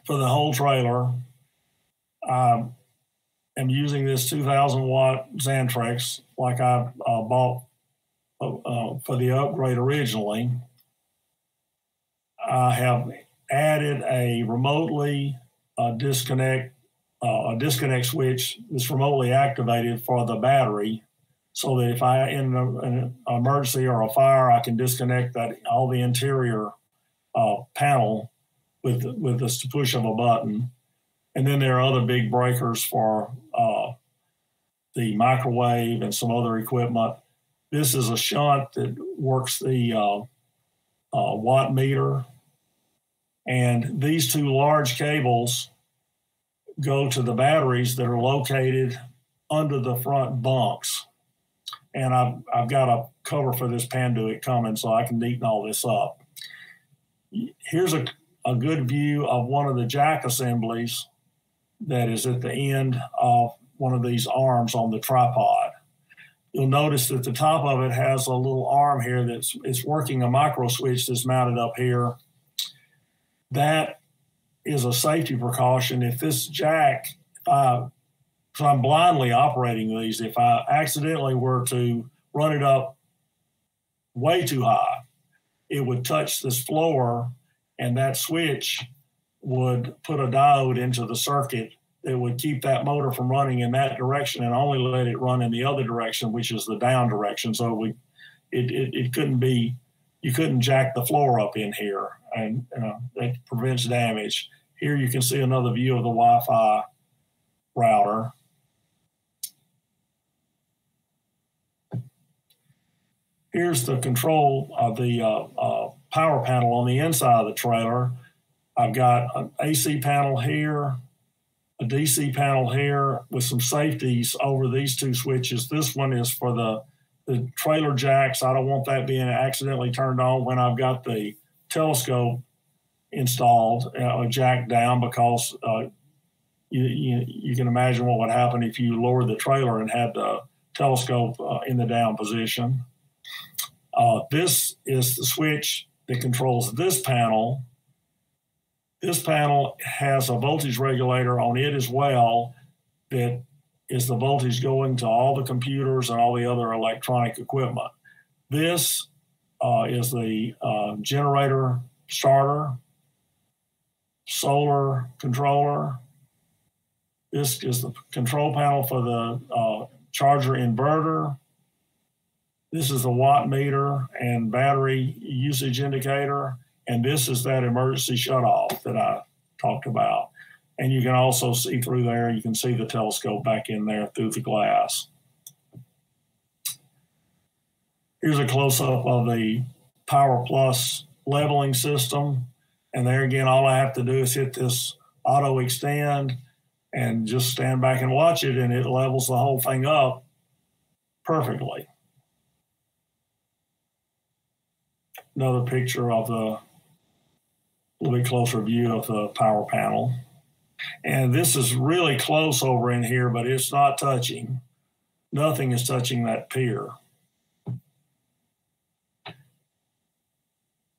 for the whole trailer. I am using this 2,000 watt Xantrex like I uh, bought uh, uh, for the upgrade originally. I have added a remotely uh, disconnect uh, a disconnect switch that's remotely activated for the battery so that if I in an emergency or a fire, I can disconnect that all the interior uh, panel with with this push of a button. And then there are other big breakers for uh, the microwave and some other equipment. This is a shunt that works the uh, uh watt meter. And these two large cables go to the batteries that are located under the front bunks. And I've, I've got a cover for this Panduit coming so I can neaten all this up here's a, a good view of one of the jack assemblies that is at the end of one of these arms on the tripod. You'll notice that the top of it has a little arm here that's it's working a micro switch that's mounted up here. That is a safety precaution. If this jack, if I, so I'm blindly operating these, if I accidentally were to run it up way too high, it would touch this floor and that switch would put a diode into the circuit that would keep that motor from running in that direction and only let it run in the other direction, which is the down direction. So we, it, it, it couldn't be, you couldn't jack the floor up in here and uh, that prevents damage. Here you can see another view of the Wi-Fi router. Here's the control of the uh, uh, power panel on the inside of the trailer. I've got an AC panel here, a DC panel here with some safeties over these two switches. This one is for the, the trailer jacks. I don't want that being accidentally turned on when I've got the telescope installed, uh, jack down because uh, you, you, you, can imagine what would happen if you lowered the trailer and had the telescope uh, in the down position. Uh, this is the switch that controls this panel. This panel has a voltage regulator on it as well that is the voltage going to all the computers and all the other electronic equipment. This uh, is the uh, generator starter, solar controller. This is the control panel for the uh, charger inverter. This is the watt meter and battery usage indicator. And this is that emergency shutoff that I talked about. And you can also see through there, you can see the telescope back in there through the glass. Here's a close up of the Power Plus leveling system. And there again, all I have to do is hit this auto extend and just stand back and watch it, and it levels the whole thing up perfectly. Another picture of the a little bit closer view of the power panel. And this is really close over in here, but it's not touching. Nothing is touching that pier.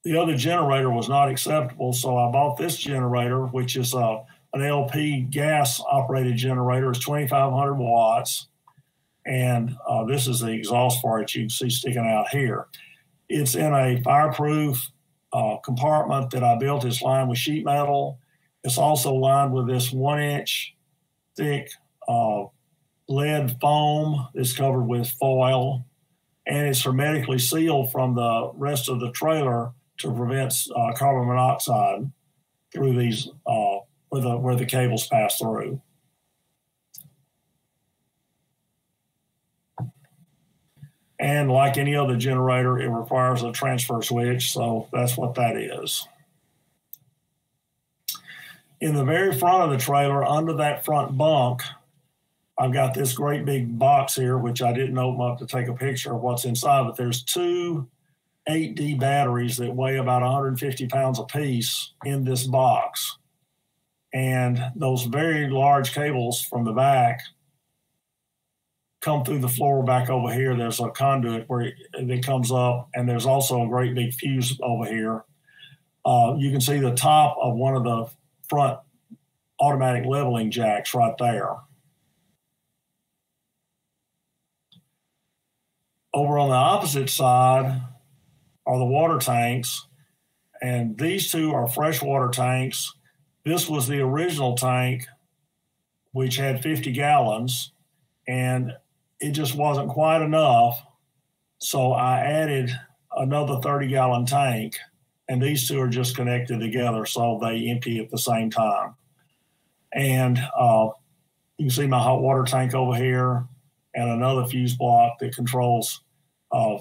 The other generator was not acceptable, so I bought this generator, which is a, an LP gas operated generator. It's 2,500 watts. And uh, this is the exhaust it you can see sticking out here. It's in a fireproof uh, compartment that I built. It's lined with sheet metal. It's also lined with this one inch thick uh, lead foam that's covered with foil. And it's hermetically sealed from the rest of the trailer to prevent uh, carbon monoxide through these uh, where the where the cables pass through. And like any other generator, it requires a transfer switch, so that's what that is. In the very front of the trailer, under that front bunk, I've got this great big box here, which I didn't open up to take a picture of what's inside, but there's two 8D batteries that weigh about 150 pounds apiece in this box. And those very large cables from the back come through the floor back over here. There's a conduit where it, comes up, and there's also a great big fuse over here. Uh, you can see the top of one of the front automatic leveling jacks right there. Over on the opposite side are the water tanks, and these two are freshwater tanks. This was the original tank, which had 50 gallons, and it just wasn't quite enough. So I added another 30 gallon tank, and these two are just connected together so they empty at the same time. And uh, you can see my hot water tank over here and another fuse block that controls uh,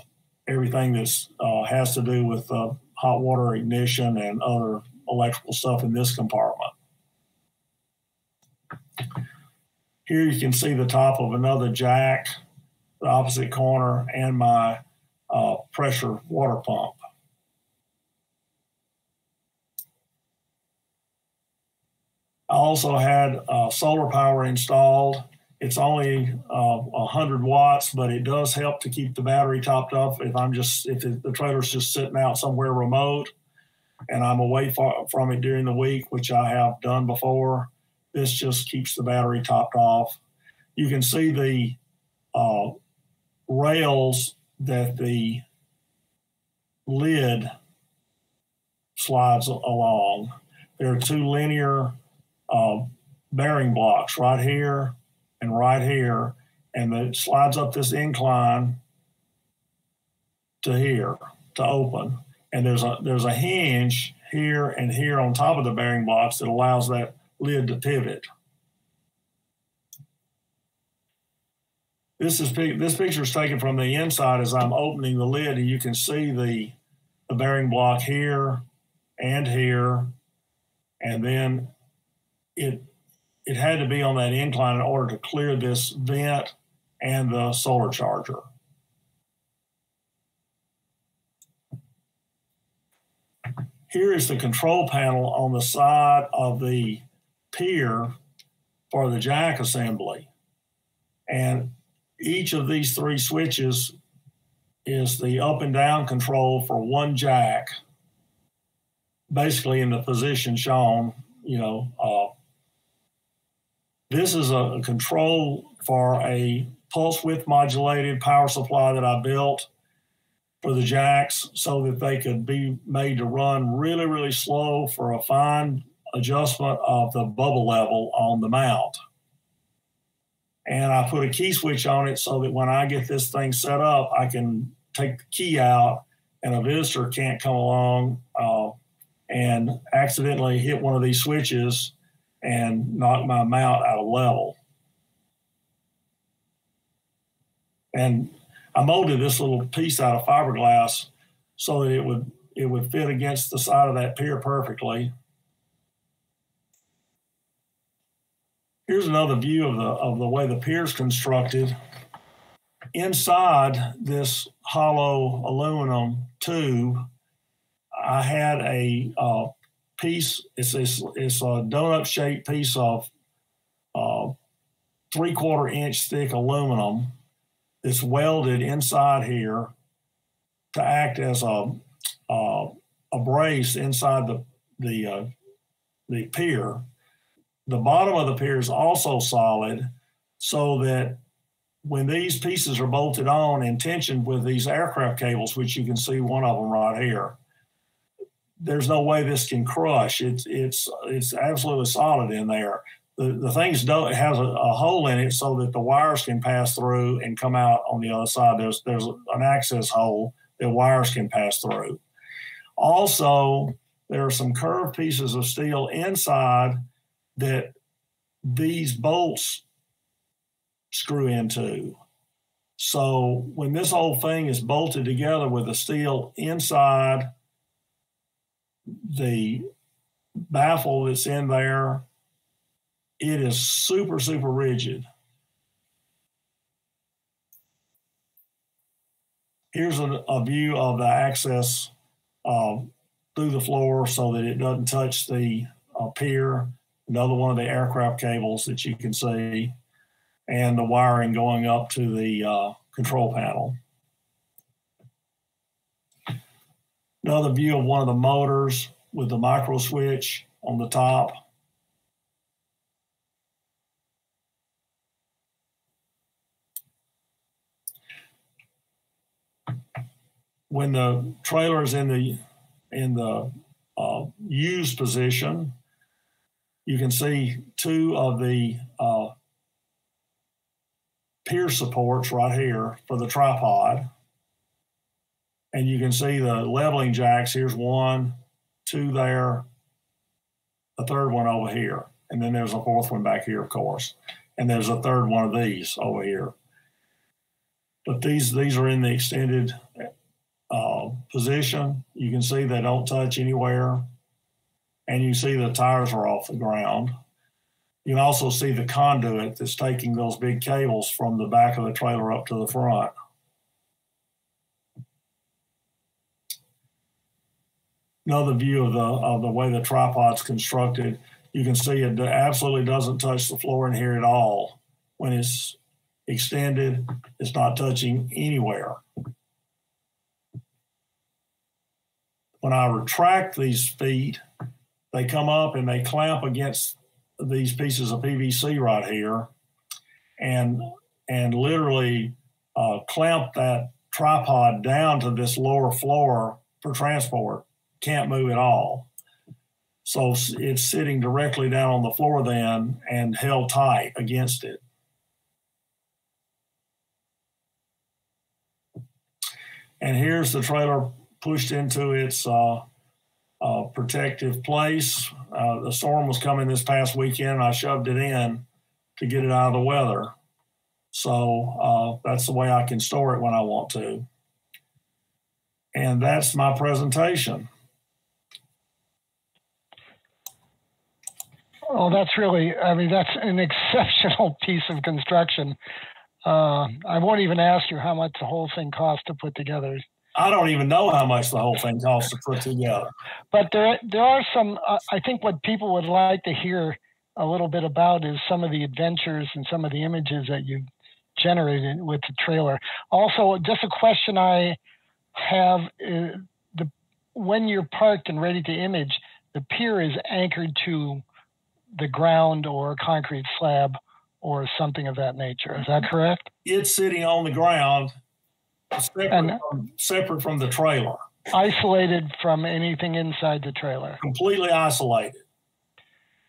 everything that uh, has to do with uh, hot water ignition and other electrical stuff in this compartment. Here you can see the top of another jack, the opposite corner, and my uh, pressure water pump. I also had uh, solar power installed. It's only uh, 100 watts, but it does help to keep the battery topped up if I'm just if the trailer's just sitting out somewhere remote and I'm away from it during the week, which I have done before. This just keeps the battery topped off. You can see the uh, rails that the lid slides along. There are two linear uh, bearing blocks right here and right here, and it slides up this incline to here to open. And there's a there's a hinge here and here on top of the bearing blocks that allows that lid to pivot. This is this picture is taken from the inside as I'm opening the lid, and you can see the the bearing block here and here, and then it it had to be on that incline in order to clear this vent and the solar charger. Here is the control panel on the side of the pier for the jack assembly. And each of these three switches is the up and down control for one jack. basically in the position shown, you know, uh, this is a control for a pulse width modulated power supply that I built for the jacks so that they could be made to run really, really slow for a fine adjustment of the bubble level on the mount. And I put a key switch on it so that when I get this thing set up, I can take the key out and a visitor can't come along uh, and accidentally hit one of these switches and knock my mount out of level. And I molded this little piece out of fiberglass so that it would it would fit against the side of that pier perfectly. Here's another view of the of the way the pier is constructed. Inside this hollow aluminum tube, I had a uh, piece. It's, it's, it's a donut shaped piece of uh, three quarter inch thick aluminum that's welded inside here to act as a, uh, a brace inside the, the, uh, the pier. The bottom of the pier is also solid so that when these pieces are bolted on and tensioned with these aircraft cables, which you can see one of them right here, there's no way this can crush. It's it's it's absolutely solid in there. The the things don't it has a, a, hole in it so that the wires can pass through and come out on the other side. There's there's an access hole that wires can pass through. Also, there are some curved pieces of steel inside that these bolts screw into. So when this whole thing is bolted together with the steel inside the baffle that's in there, it is super, super rigid. Here's a, a view of the access uh, through the floor so that it doesn't touch the uh, pier. Another one of the aircraft cables that you can see, and the wiring going up to the uh, control panel. Another view of one of the motors with the micro switch on the top. When the trailer is in the in the uh, used position, you can see two of the uh, pier supports right here for the tripod and you can see the leveling jacks. Here's one, two there, a third one over here, and then there's a fourth one back here, of course, and there's a third one of these over here. But these these are in the extended uh, position. You can see they don't touch anywhere, and you see the tires are off the ground. You also see the conduit that's taking those big cables from the back of the trailer up to the front. another view of the of the way the tripod's constructed, you can see it absolutely doesn't touch the floor in here at all. When it's extended, it's not touching anywhere. When I retract these feet, they come up and they clamp against these pieces of PVC right here, and and literally uh, clamp that tripod down to this lower floor for transport can't move at all. So it's sitting directly down on the floor then and held tight against it. And here's the trailer pushed into its uh, uh, protective place. Uh, the storm was coming this past weekend. I shoved it in to get it out of the weather. So uh, that's the way I can store it when I want to. And that's my presentation. Oh, that's really, I mean, that's an exceptional piece of construction. Uh, I won't even ask you how much the whole thing cost to put together. I don't even know how much the whole thing costs to put together. But there, there are some. Uh, I think what people would like to hear a little bit about is some of the adventures and some of the images that you generated with the trailer. Also, just a question I have: uh, the when you're parked and ready to image, the pier is anchored to the ground or concrete slab or something of that nature. Is that correct? It's sitting on the ground, separate, And- from, separate from the trailer, Isolated from anything inside the trailer. completely isolated.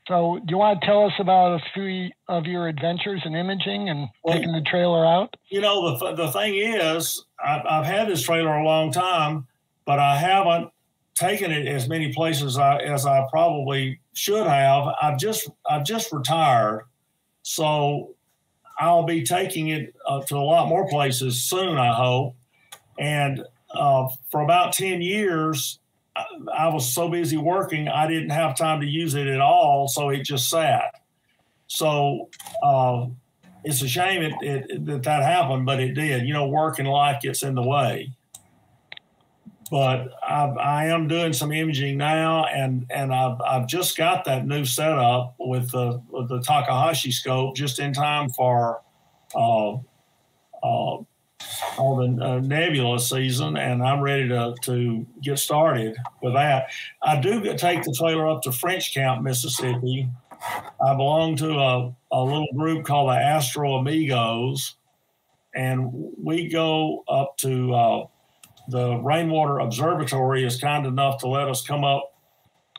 So, do you want to tell us about a few of your adventures in imaging and Well- taking the trailer out? You know, the, the thing is, I've, I've had this trailer a long time, but I haven't taken it as many places I, as I probably should have. I've just I've just retired, so I'll be taking it uh, to a lot more places soon. I hope. And uh, for about ten years, I, I was so busy working, I didn't have time to use it at all, so it just sat. So. Uh, it's a shame it, it, that that happened, but it did. You know, work and life gets in the way. But I've, I am doing some imaging now, and and I've I've just got that new setup with the with the Takahashi scope just in time for uh, uh, all the uh, nebula season, and I'm ready to to get started with that. I do take the trailer up to French Camp, Mississippi. I belong to a, a little group called the Astro Amigos, and we go up to uh, the Rainwater Observatory is kind enough to let us come up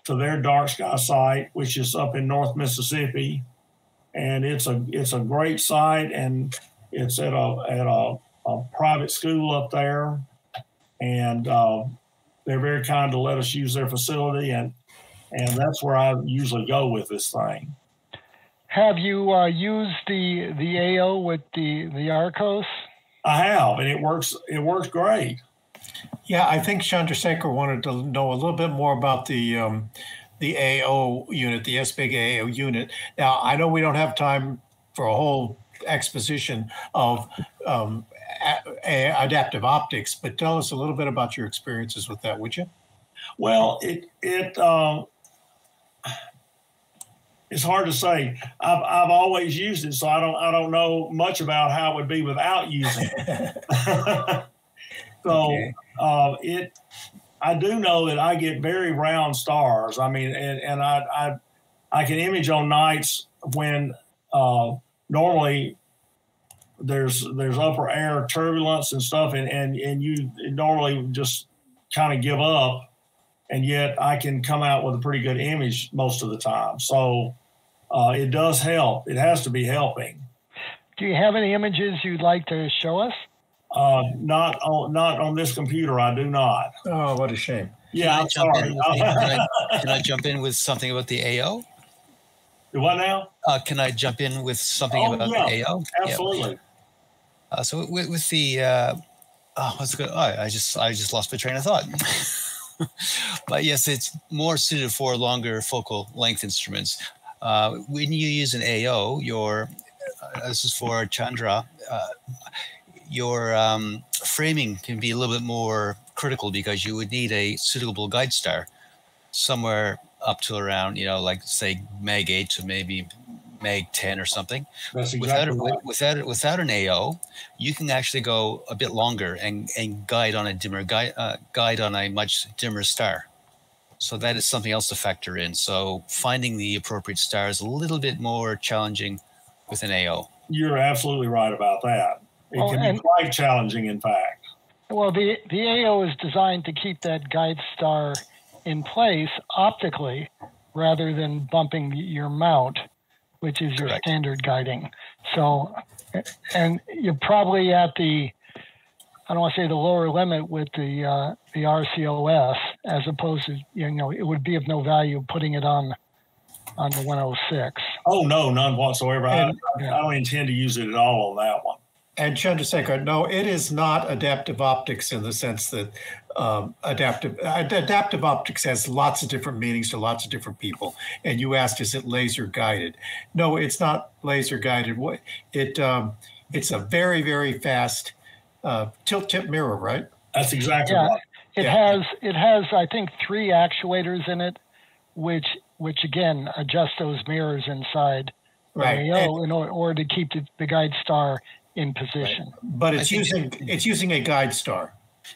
to their dark sky site, which is up in North Mississippi, and it's a it's a great site, and it's at a at a, a private school up there, and uh, they're very kind to let us use their facility, and and that's where I usually go with this thing. Have you uh, used the the AO with the the RCOS? I have, and it works. It works great. Yeah, I think Chandrasekhar wanted to know a little bit more about the um, the AO unit, the SBIG AO unit. Now, I know we don't have time for a whole exposition of um, adaptive optics, but tell us a little bit about your experiences with that, would you? Well, it it um, it's hard to say. I've I've always used it, so I don't I don't know much about how it would be without using it. so Okay. uh, it I do know that I get very round stars. I mean, and, and I, I I can image on nights when uh, normally there's there's upper air turbulence and stuff, and and and you normally just kind of give up, and yet I can come out with a pretty good image most of the time. So uh, it does help. It has to be helping. Do you have any images you'd like to show us? Uh, not on not on this computer. I do not. Oh, what a shame. Yeah, Can I I'm jump sorry. in with the- can, I, can I jump in with something about the AO? what now? Uh, can I jump in with something Oh, about yeah, the AO? Absolutely. Uh, so with, with the uh, oh, what's good? Oh, I just I just lost my train of thought. but yes, it's more suited for longer focal length instruments. Uh, when you use an AO, your uh, this is for Chandra. Your um, framing can be a little bit more critical because you would need a suitable guide star somewhere up to around you know like say meg 8 to maybe meg 10 or something That's without exactly a, right. without without an AO, you can actually go a bit longer and, and guide on a dimmer guide uh, guide on a much dimmer star. So that is something else to factor in. So finding the appropriate star is a little bit more challenging with an AO. You're absolutely right about that. It Oh, can be quite challenging, in fact. Well, the the AO is designed to keep that guide star in place optically, rather than bumping your mount, which is your standard guiding. So, and you're probably at the I don't want to say the lower limit with the uh, the RCOS, as opposed to you know it would be of no value putting it on on the 106. Oh no, none whatsoever. I, And- I don't intend to use it at all on that one. And Chandrasekhar, no, it is not adaptive optics in the sense that um, adaptive ad- adaptive optics has lots of different meanings to lots of different people. And you asked, is it laser guided? No, it's not laser guided. What it um, it's a very very fast uh, tilt tip mirror, right? That's exactly Yeah. right. It Yeah. has it has I think three actuators in it, which which again adjust those mirrors inside the Right. AO in order, order to keep the, the guide star in position. But it's think- using it's using a guide star.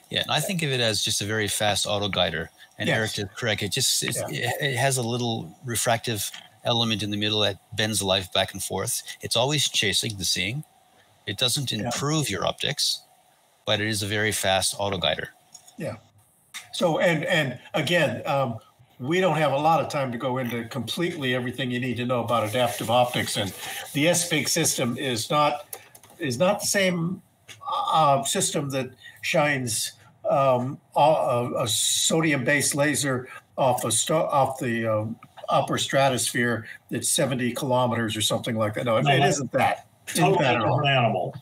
Yeah, and I think of it as just a very fast auto guider. And Yes. Eric is correct. It just it's, Yeah. it, it has a little refractive element in the middle that bends the light back and forth. It's always chasing the seeing. It doesn't Yeah. improve your optics, but it is a very fast auto guider. Yeah. So, and, and again, um, we don't have a lot of time to go into completely everything you need to know about adaptive optics. And the SBIG system is not, is not the same uh, system that shines um, a, a sodium-based laser off a off the um, upper stratosphere that's 70 kilometers or something like that. No, it, No, it that- isn't that. Isn't Totally that at all. different animal.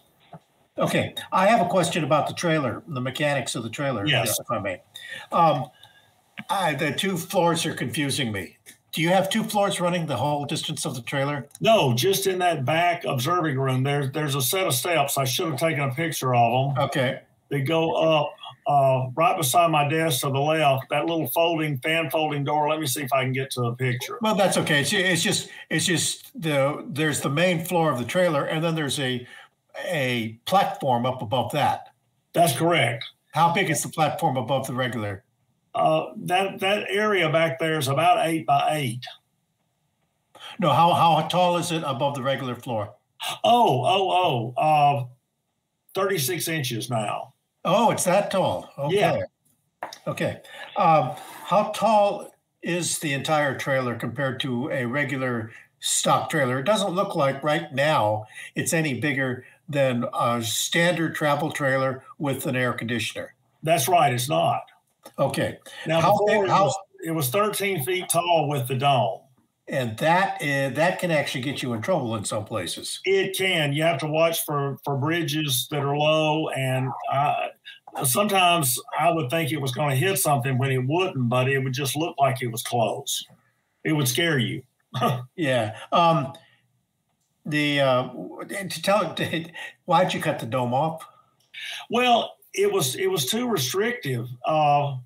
Okay, I have a question about the trailer, the mechanics of the trailer, Yes. if I may. Um, I, the two floors are confusing me. Do you have two floors running the whole distance of the trailer? No, just in that back observing room, there's there's a set of steps. I should have taken a picture of them. Okay, They go up uh, right beside my desk to the left. That little folding fan folding door. Let me see if I can get to a picture. well, that's okay. It's, it's just, it's just the there's the main floor of the trailer, and then there's a a platform up above that. That's correct. How big is the platform above the regular? Uh, that that area back there is about eight by eight. No, how how tall is it above the regular floor? Oh, oh, oh. Uh, 36 inches now. Oh, it's that tall. Okay. Yeah. Okay. Um, how tall is the entire trailer compared to a regular stock trailer? It doesn't look like right now it's any bigger than a standard travel trailer with an air conditioner. That's right. It's not. Okay. Now, How big- it, was, it was 13 feet tall with the dome. And that uh, that can actually get you in trouble in some places. It can. You have to watch for for bridges that are low, and uh, sometimes I would think it was going to hit something when it wouldn't, but it would just look like it was close. It would scare you. Yeah. Um, the uh, to tell why'd you cut the dome off? Well, it was it was too restrictive. Uh,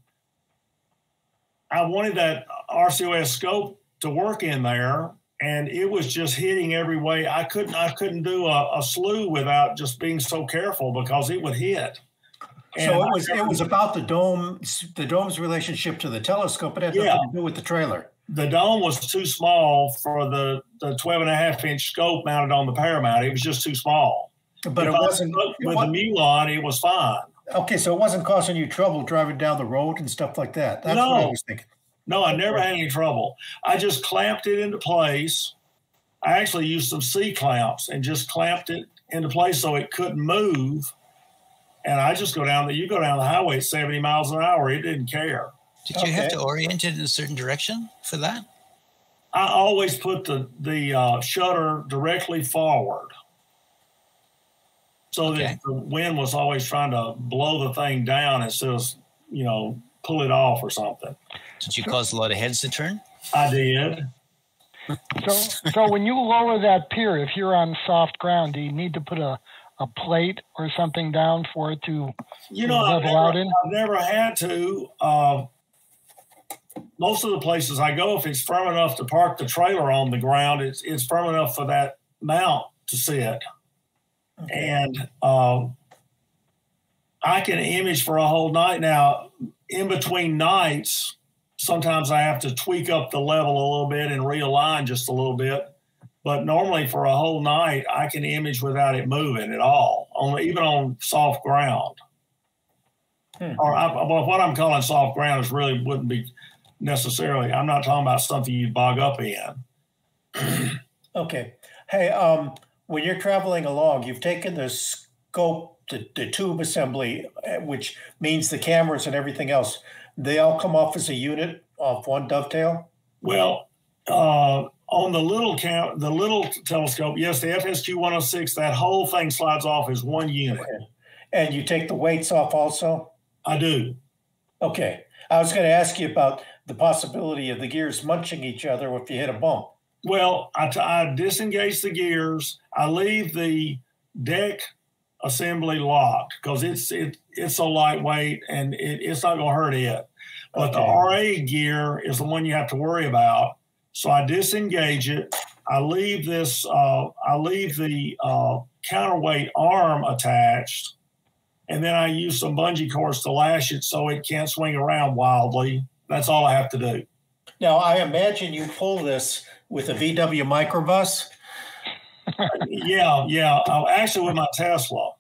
I wanted that RCOS scope to work in there, and it was just hitting every way. I couldn't I couldn't do a, a slew without just being so careful because it would hit. And So it was it was about the dome the dome's relationship to the telescope. It had Yeah. nothing to do with the trailer. the dome was too small for the the 12 and a half inch scope mounted on the Paramount. It was just too small. But If it wasn't it with the Mewlon. It was fine. Okay. So it wasn't causing you trouble driving down the road and stuff like that. That's what I No. was thinking. No, I never had any trouble. I just clamped it into place. I actually used some C clamps and just clamped it into place so it couldn't move. And I just go down the you go down the highway at 70 miles an hour. It didn't care. Did you have to orient it in a certain direction for that? I always put the the uh, shutter directly forward, so Okay. that the wind was always trying to blow the thing down instead of you know pull it off or something. Did you cause a lot of heads to turn? I did. So, so when you lower that pier, if you're on soft ground, do you need to put a, a plate or something down for it to? You know, I've level out never, in? I've never had to. Uh, most of the places I go, if it's firm enough to park the trailer on the ground, it's it's firm enough for that mount to sit. And um, I can image for a whole night. Now, in between nights, sometimes I have to tweak up the level a little bit and realign just a little bit. But normally, for a whole night, I can image without it moving at all, on even on soft ground. Hmm. Or I, well, what I'm calling soft ground is really wouldn't be necessarily. I'm not talking about something you'd bog up in. Okay. Hey, um, when you're traveling along, you've taken the scope, the, the tube assembly, uh, which means the cameras and everything else. They all come off as a unit off one dovetail. Well, uh, on the little count, the little telescope, yes, the FSQ 106, that whole thing slides off as one unit. And you take the weights off also? I do. Okay. I was going to ask you about the possibility of the gears munching each other if you hit a bump. Well, I, t- I disengage the gears. I leave the Dec assembly locked because it's it, it's so lightweight and it, it's not going to hurt it. But the RA gear is the one you have to worry about. So I disengage it. I leave this. Uh, I leave the uh, counterweight arm attached, and then I use some bungee cords to lash it so it can't swing around wildly. That's all I have to do. Now, I imagine you pull this with a VW microbus. yeah, yeah. Uh, actually, with my Tesla.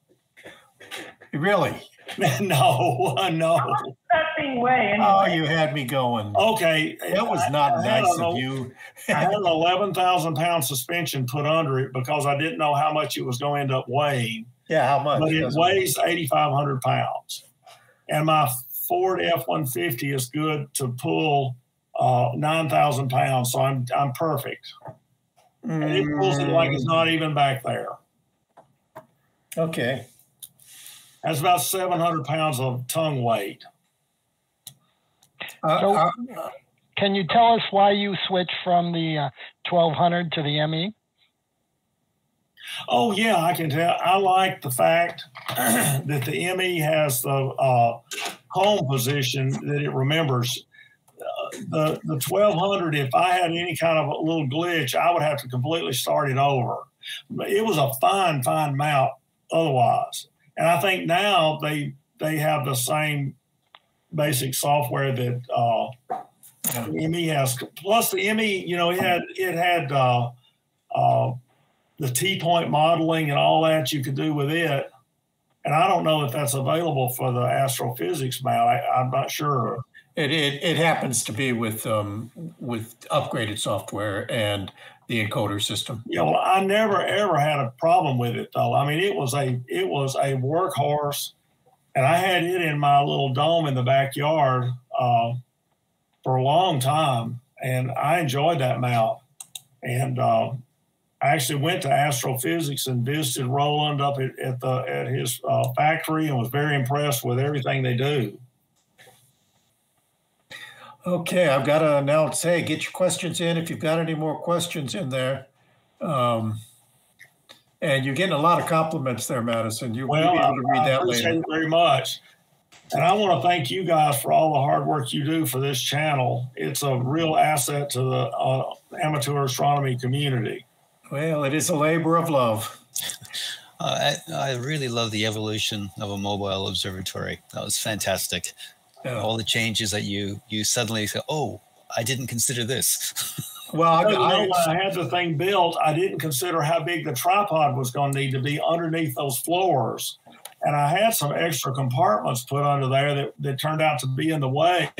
Really? no, no. That thing weigh? Oh, you had me going. Okay, that was not I, nice I of you. I had an eleven thousand pound suspension put under it because I didn't know how much it was going to end up weighing. Yeah, how much? But it weighs eighty five hundred pounds, and my Ford F one fifty is good to pull uh, nine thousand pounds. So I'm I'm perfect. Mm. And it pulls it like it's not even back there. Okay. That's about 700 pounds of tongue weight. Uh, so, uh, can you tell us why you switched from the uh, 1200 to the ME? Oh yeah, I can tell. I like the fact that the ME has the uh, home position that it remembers. The the 1200, if I had any kind of a little glitch, I would have to completely start it over. It was a fine, fine mount otherwise. And I think now they they have the same basic software that uh, ME has. Plus the ME, you know, it had it had uh, uh, the TPoint modeling and all that you could do with it. And I don't know if that's available for the Astro-Physics mount. I, am not sure. It, it, it happens to be with um, with upgraded software and the encoder system. Yeah, well, I never ever had a problem with it though. I mean, it was a it was a workhorse, and I had it in my little dome in the backyard uh, for a long time, and I enjoyed that mount. And uh, I actually went to Astro-Physics and visited Roland up at, at the at his uh, factory and was very impressed with everything they do. Okay, I've got to announce. Hey, get your questions in if you've got any more questions in there. Um, and you're getting a lot of compliments there, Madison. You'll well, be able to read I that appreciate later. It very much. And I want to thank you guys for all the hard work you do for this channel. It's a real asset to the uh, amateur astronomy community. Well, it is a labor of love. Uh, I, I, really love the evolution of a mobile observatory. That was fantastic yeah. all the changes that you you suddenly say, oh, I didn't consider this. well, I, I, when I had the thing built, I didn't consider how big the tripod was going to need to be underneath those floors. And I had some extra compartments put under there that, that turned out to be in the way.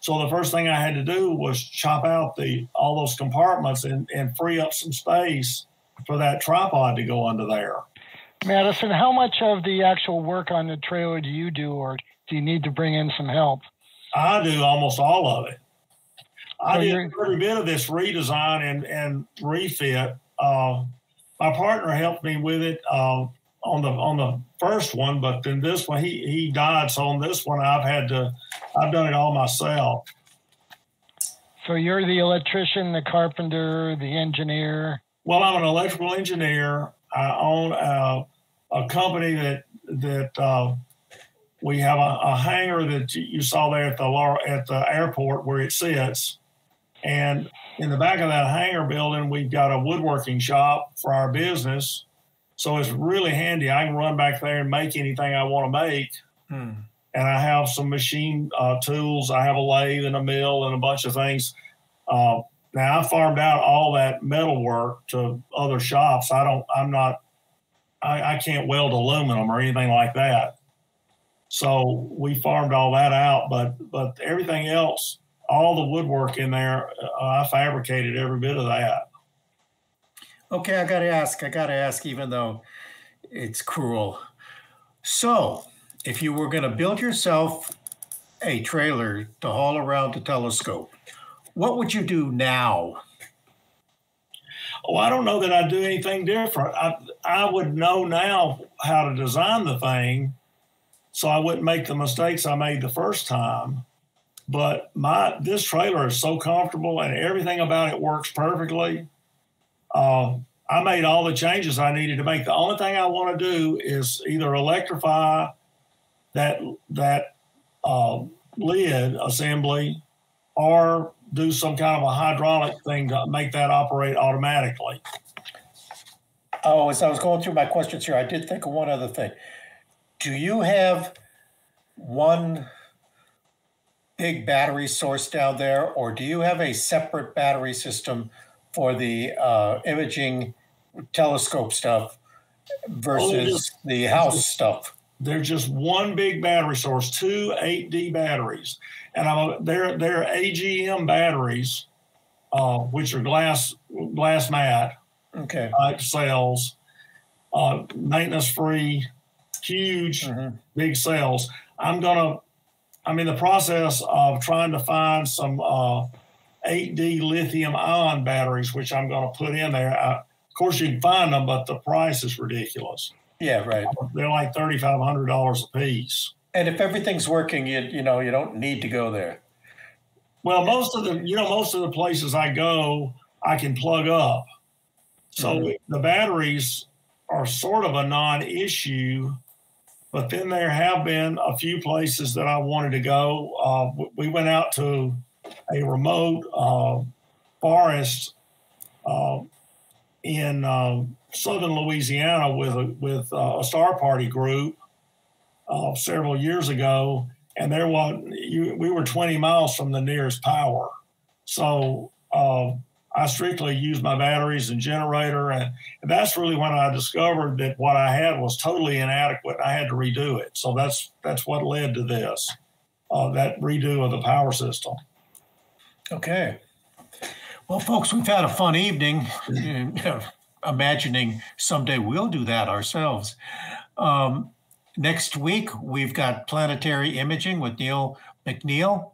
So the first thing I had to do was chop out the all those compartments and, and free up some space for that tripod to go under there. Madison, how much of the actual work on the trailer do you do, or do you need to bring in some help? I do almost all of it. I so did every bit of this redesign and, and refit. Uh, my partner helped me with it uh, on the on the first one, but then this one he he died. So on this one, I've had to I've done it all myself. So you're the electrician, the carpenter, the engineer. Well, I'm an electrical engineer. I own a, a company that that uh, we have a, a hangar that you saw there at the at the airport where it sits, and in the back of that hangar building, we've got a woodworking shop for our business. So it's really handy. I can run back there and make anything I want to make. Hmm. And I have some machine uh, tools. I have a lathe and a mill and a bunch of things. Uh, now I farmed out all that metal work to other shops. I don't. I'm not. I, I can't weld aluminum or anything like that. So we farmed all that out, but but everything else, all the woodwork in there, uh, I fabricated every bit of that. Okay, I got to ask. I got to ask, even though it's cruel. So, if you were going to build yourself a trailer to haul around the telescope, what would you do now? Oh, I don't know that I'd do anything different. I I would know now how to design the thing so I wouldn't make the mistakes I made the first time. But my this trailer is so comfortable and everything about it works perfectly. Uh, I made all the changes I needed to make. The only thing I want to do is either electrify that that uh, lid assembly or do some kind of a hydraulic thing to make that operate automatically. Oh, as I was going through my questions here, I did think of one other thing do you have one big battery source down there, or do you have a separate battery system for the uh, imaging telescope stuff versus just- the house stuff? They're just one big battery source, two 8D batteries, and I'm they're they're AGM batteries, uh, which are glass glass mat Okay. type cells, uh, maintenance free, huge Mhm. big cells. I'm gonna, I'm in the process of trying to find some uh, 8D lithium ion batteries, which I'm gonna put in there. I, of course, you can find them, but the price is ridiculous. Yeah, right. They're like thirty five hundred dollars a piece. And if everything's working, you you know you don't need to go there. Well, most of the, you know, most of the places I go, I can plug up. So Mhm. the batteries are sort of a non-issue, but then there have been a few places that I wanted to go. Uh, we went out to a remote uh, forest uh, in uh, southern Louisiana with a, with uh, a Star Party group uh, several years ago, and there was you, we were 20 miles from the nearest power. So uh, I strictly used my batteries and generator, and, and that's really when I discovered that what I had was totally inadequate. I had to redo it. So that's that's what led to this, uh, that redo of the power system. Okay. Well, folks, we've had a fun evening. Imagining someday we'll do that ourselves. Um, next week, we've got planetary imaging with Neil McNeil.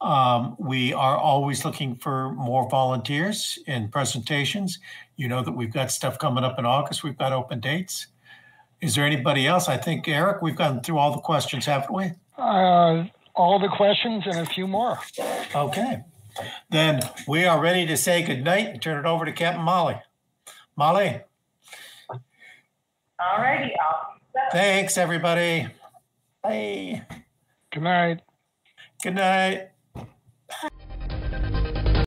Um, we are always looking for more volunteers in presentations. You know that we've got stuff coming up in August. We've got open dates. Is there anybody else? I think, Eric, we've gotten through all the questions, haven't we? Uh, all the questions and a few more. Okay. Then we are ready to say goodnight and turn it over to Captain Molly. Molly, All righty, I'll thanks, everybody. Bye. Good night. Good night.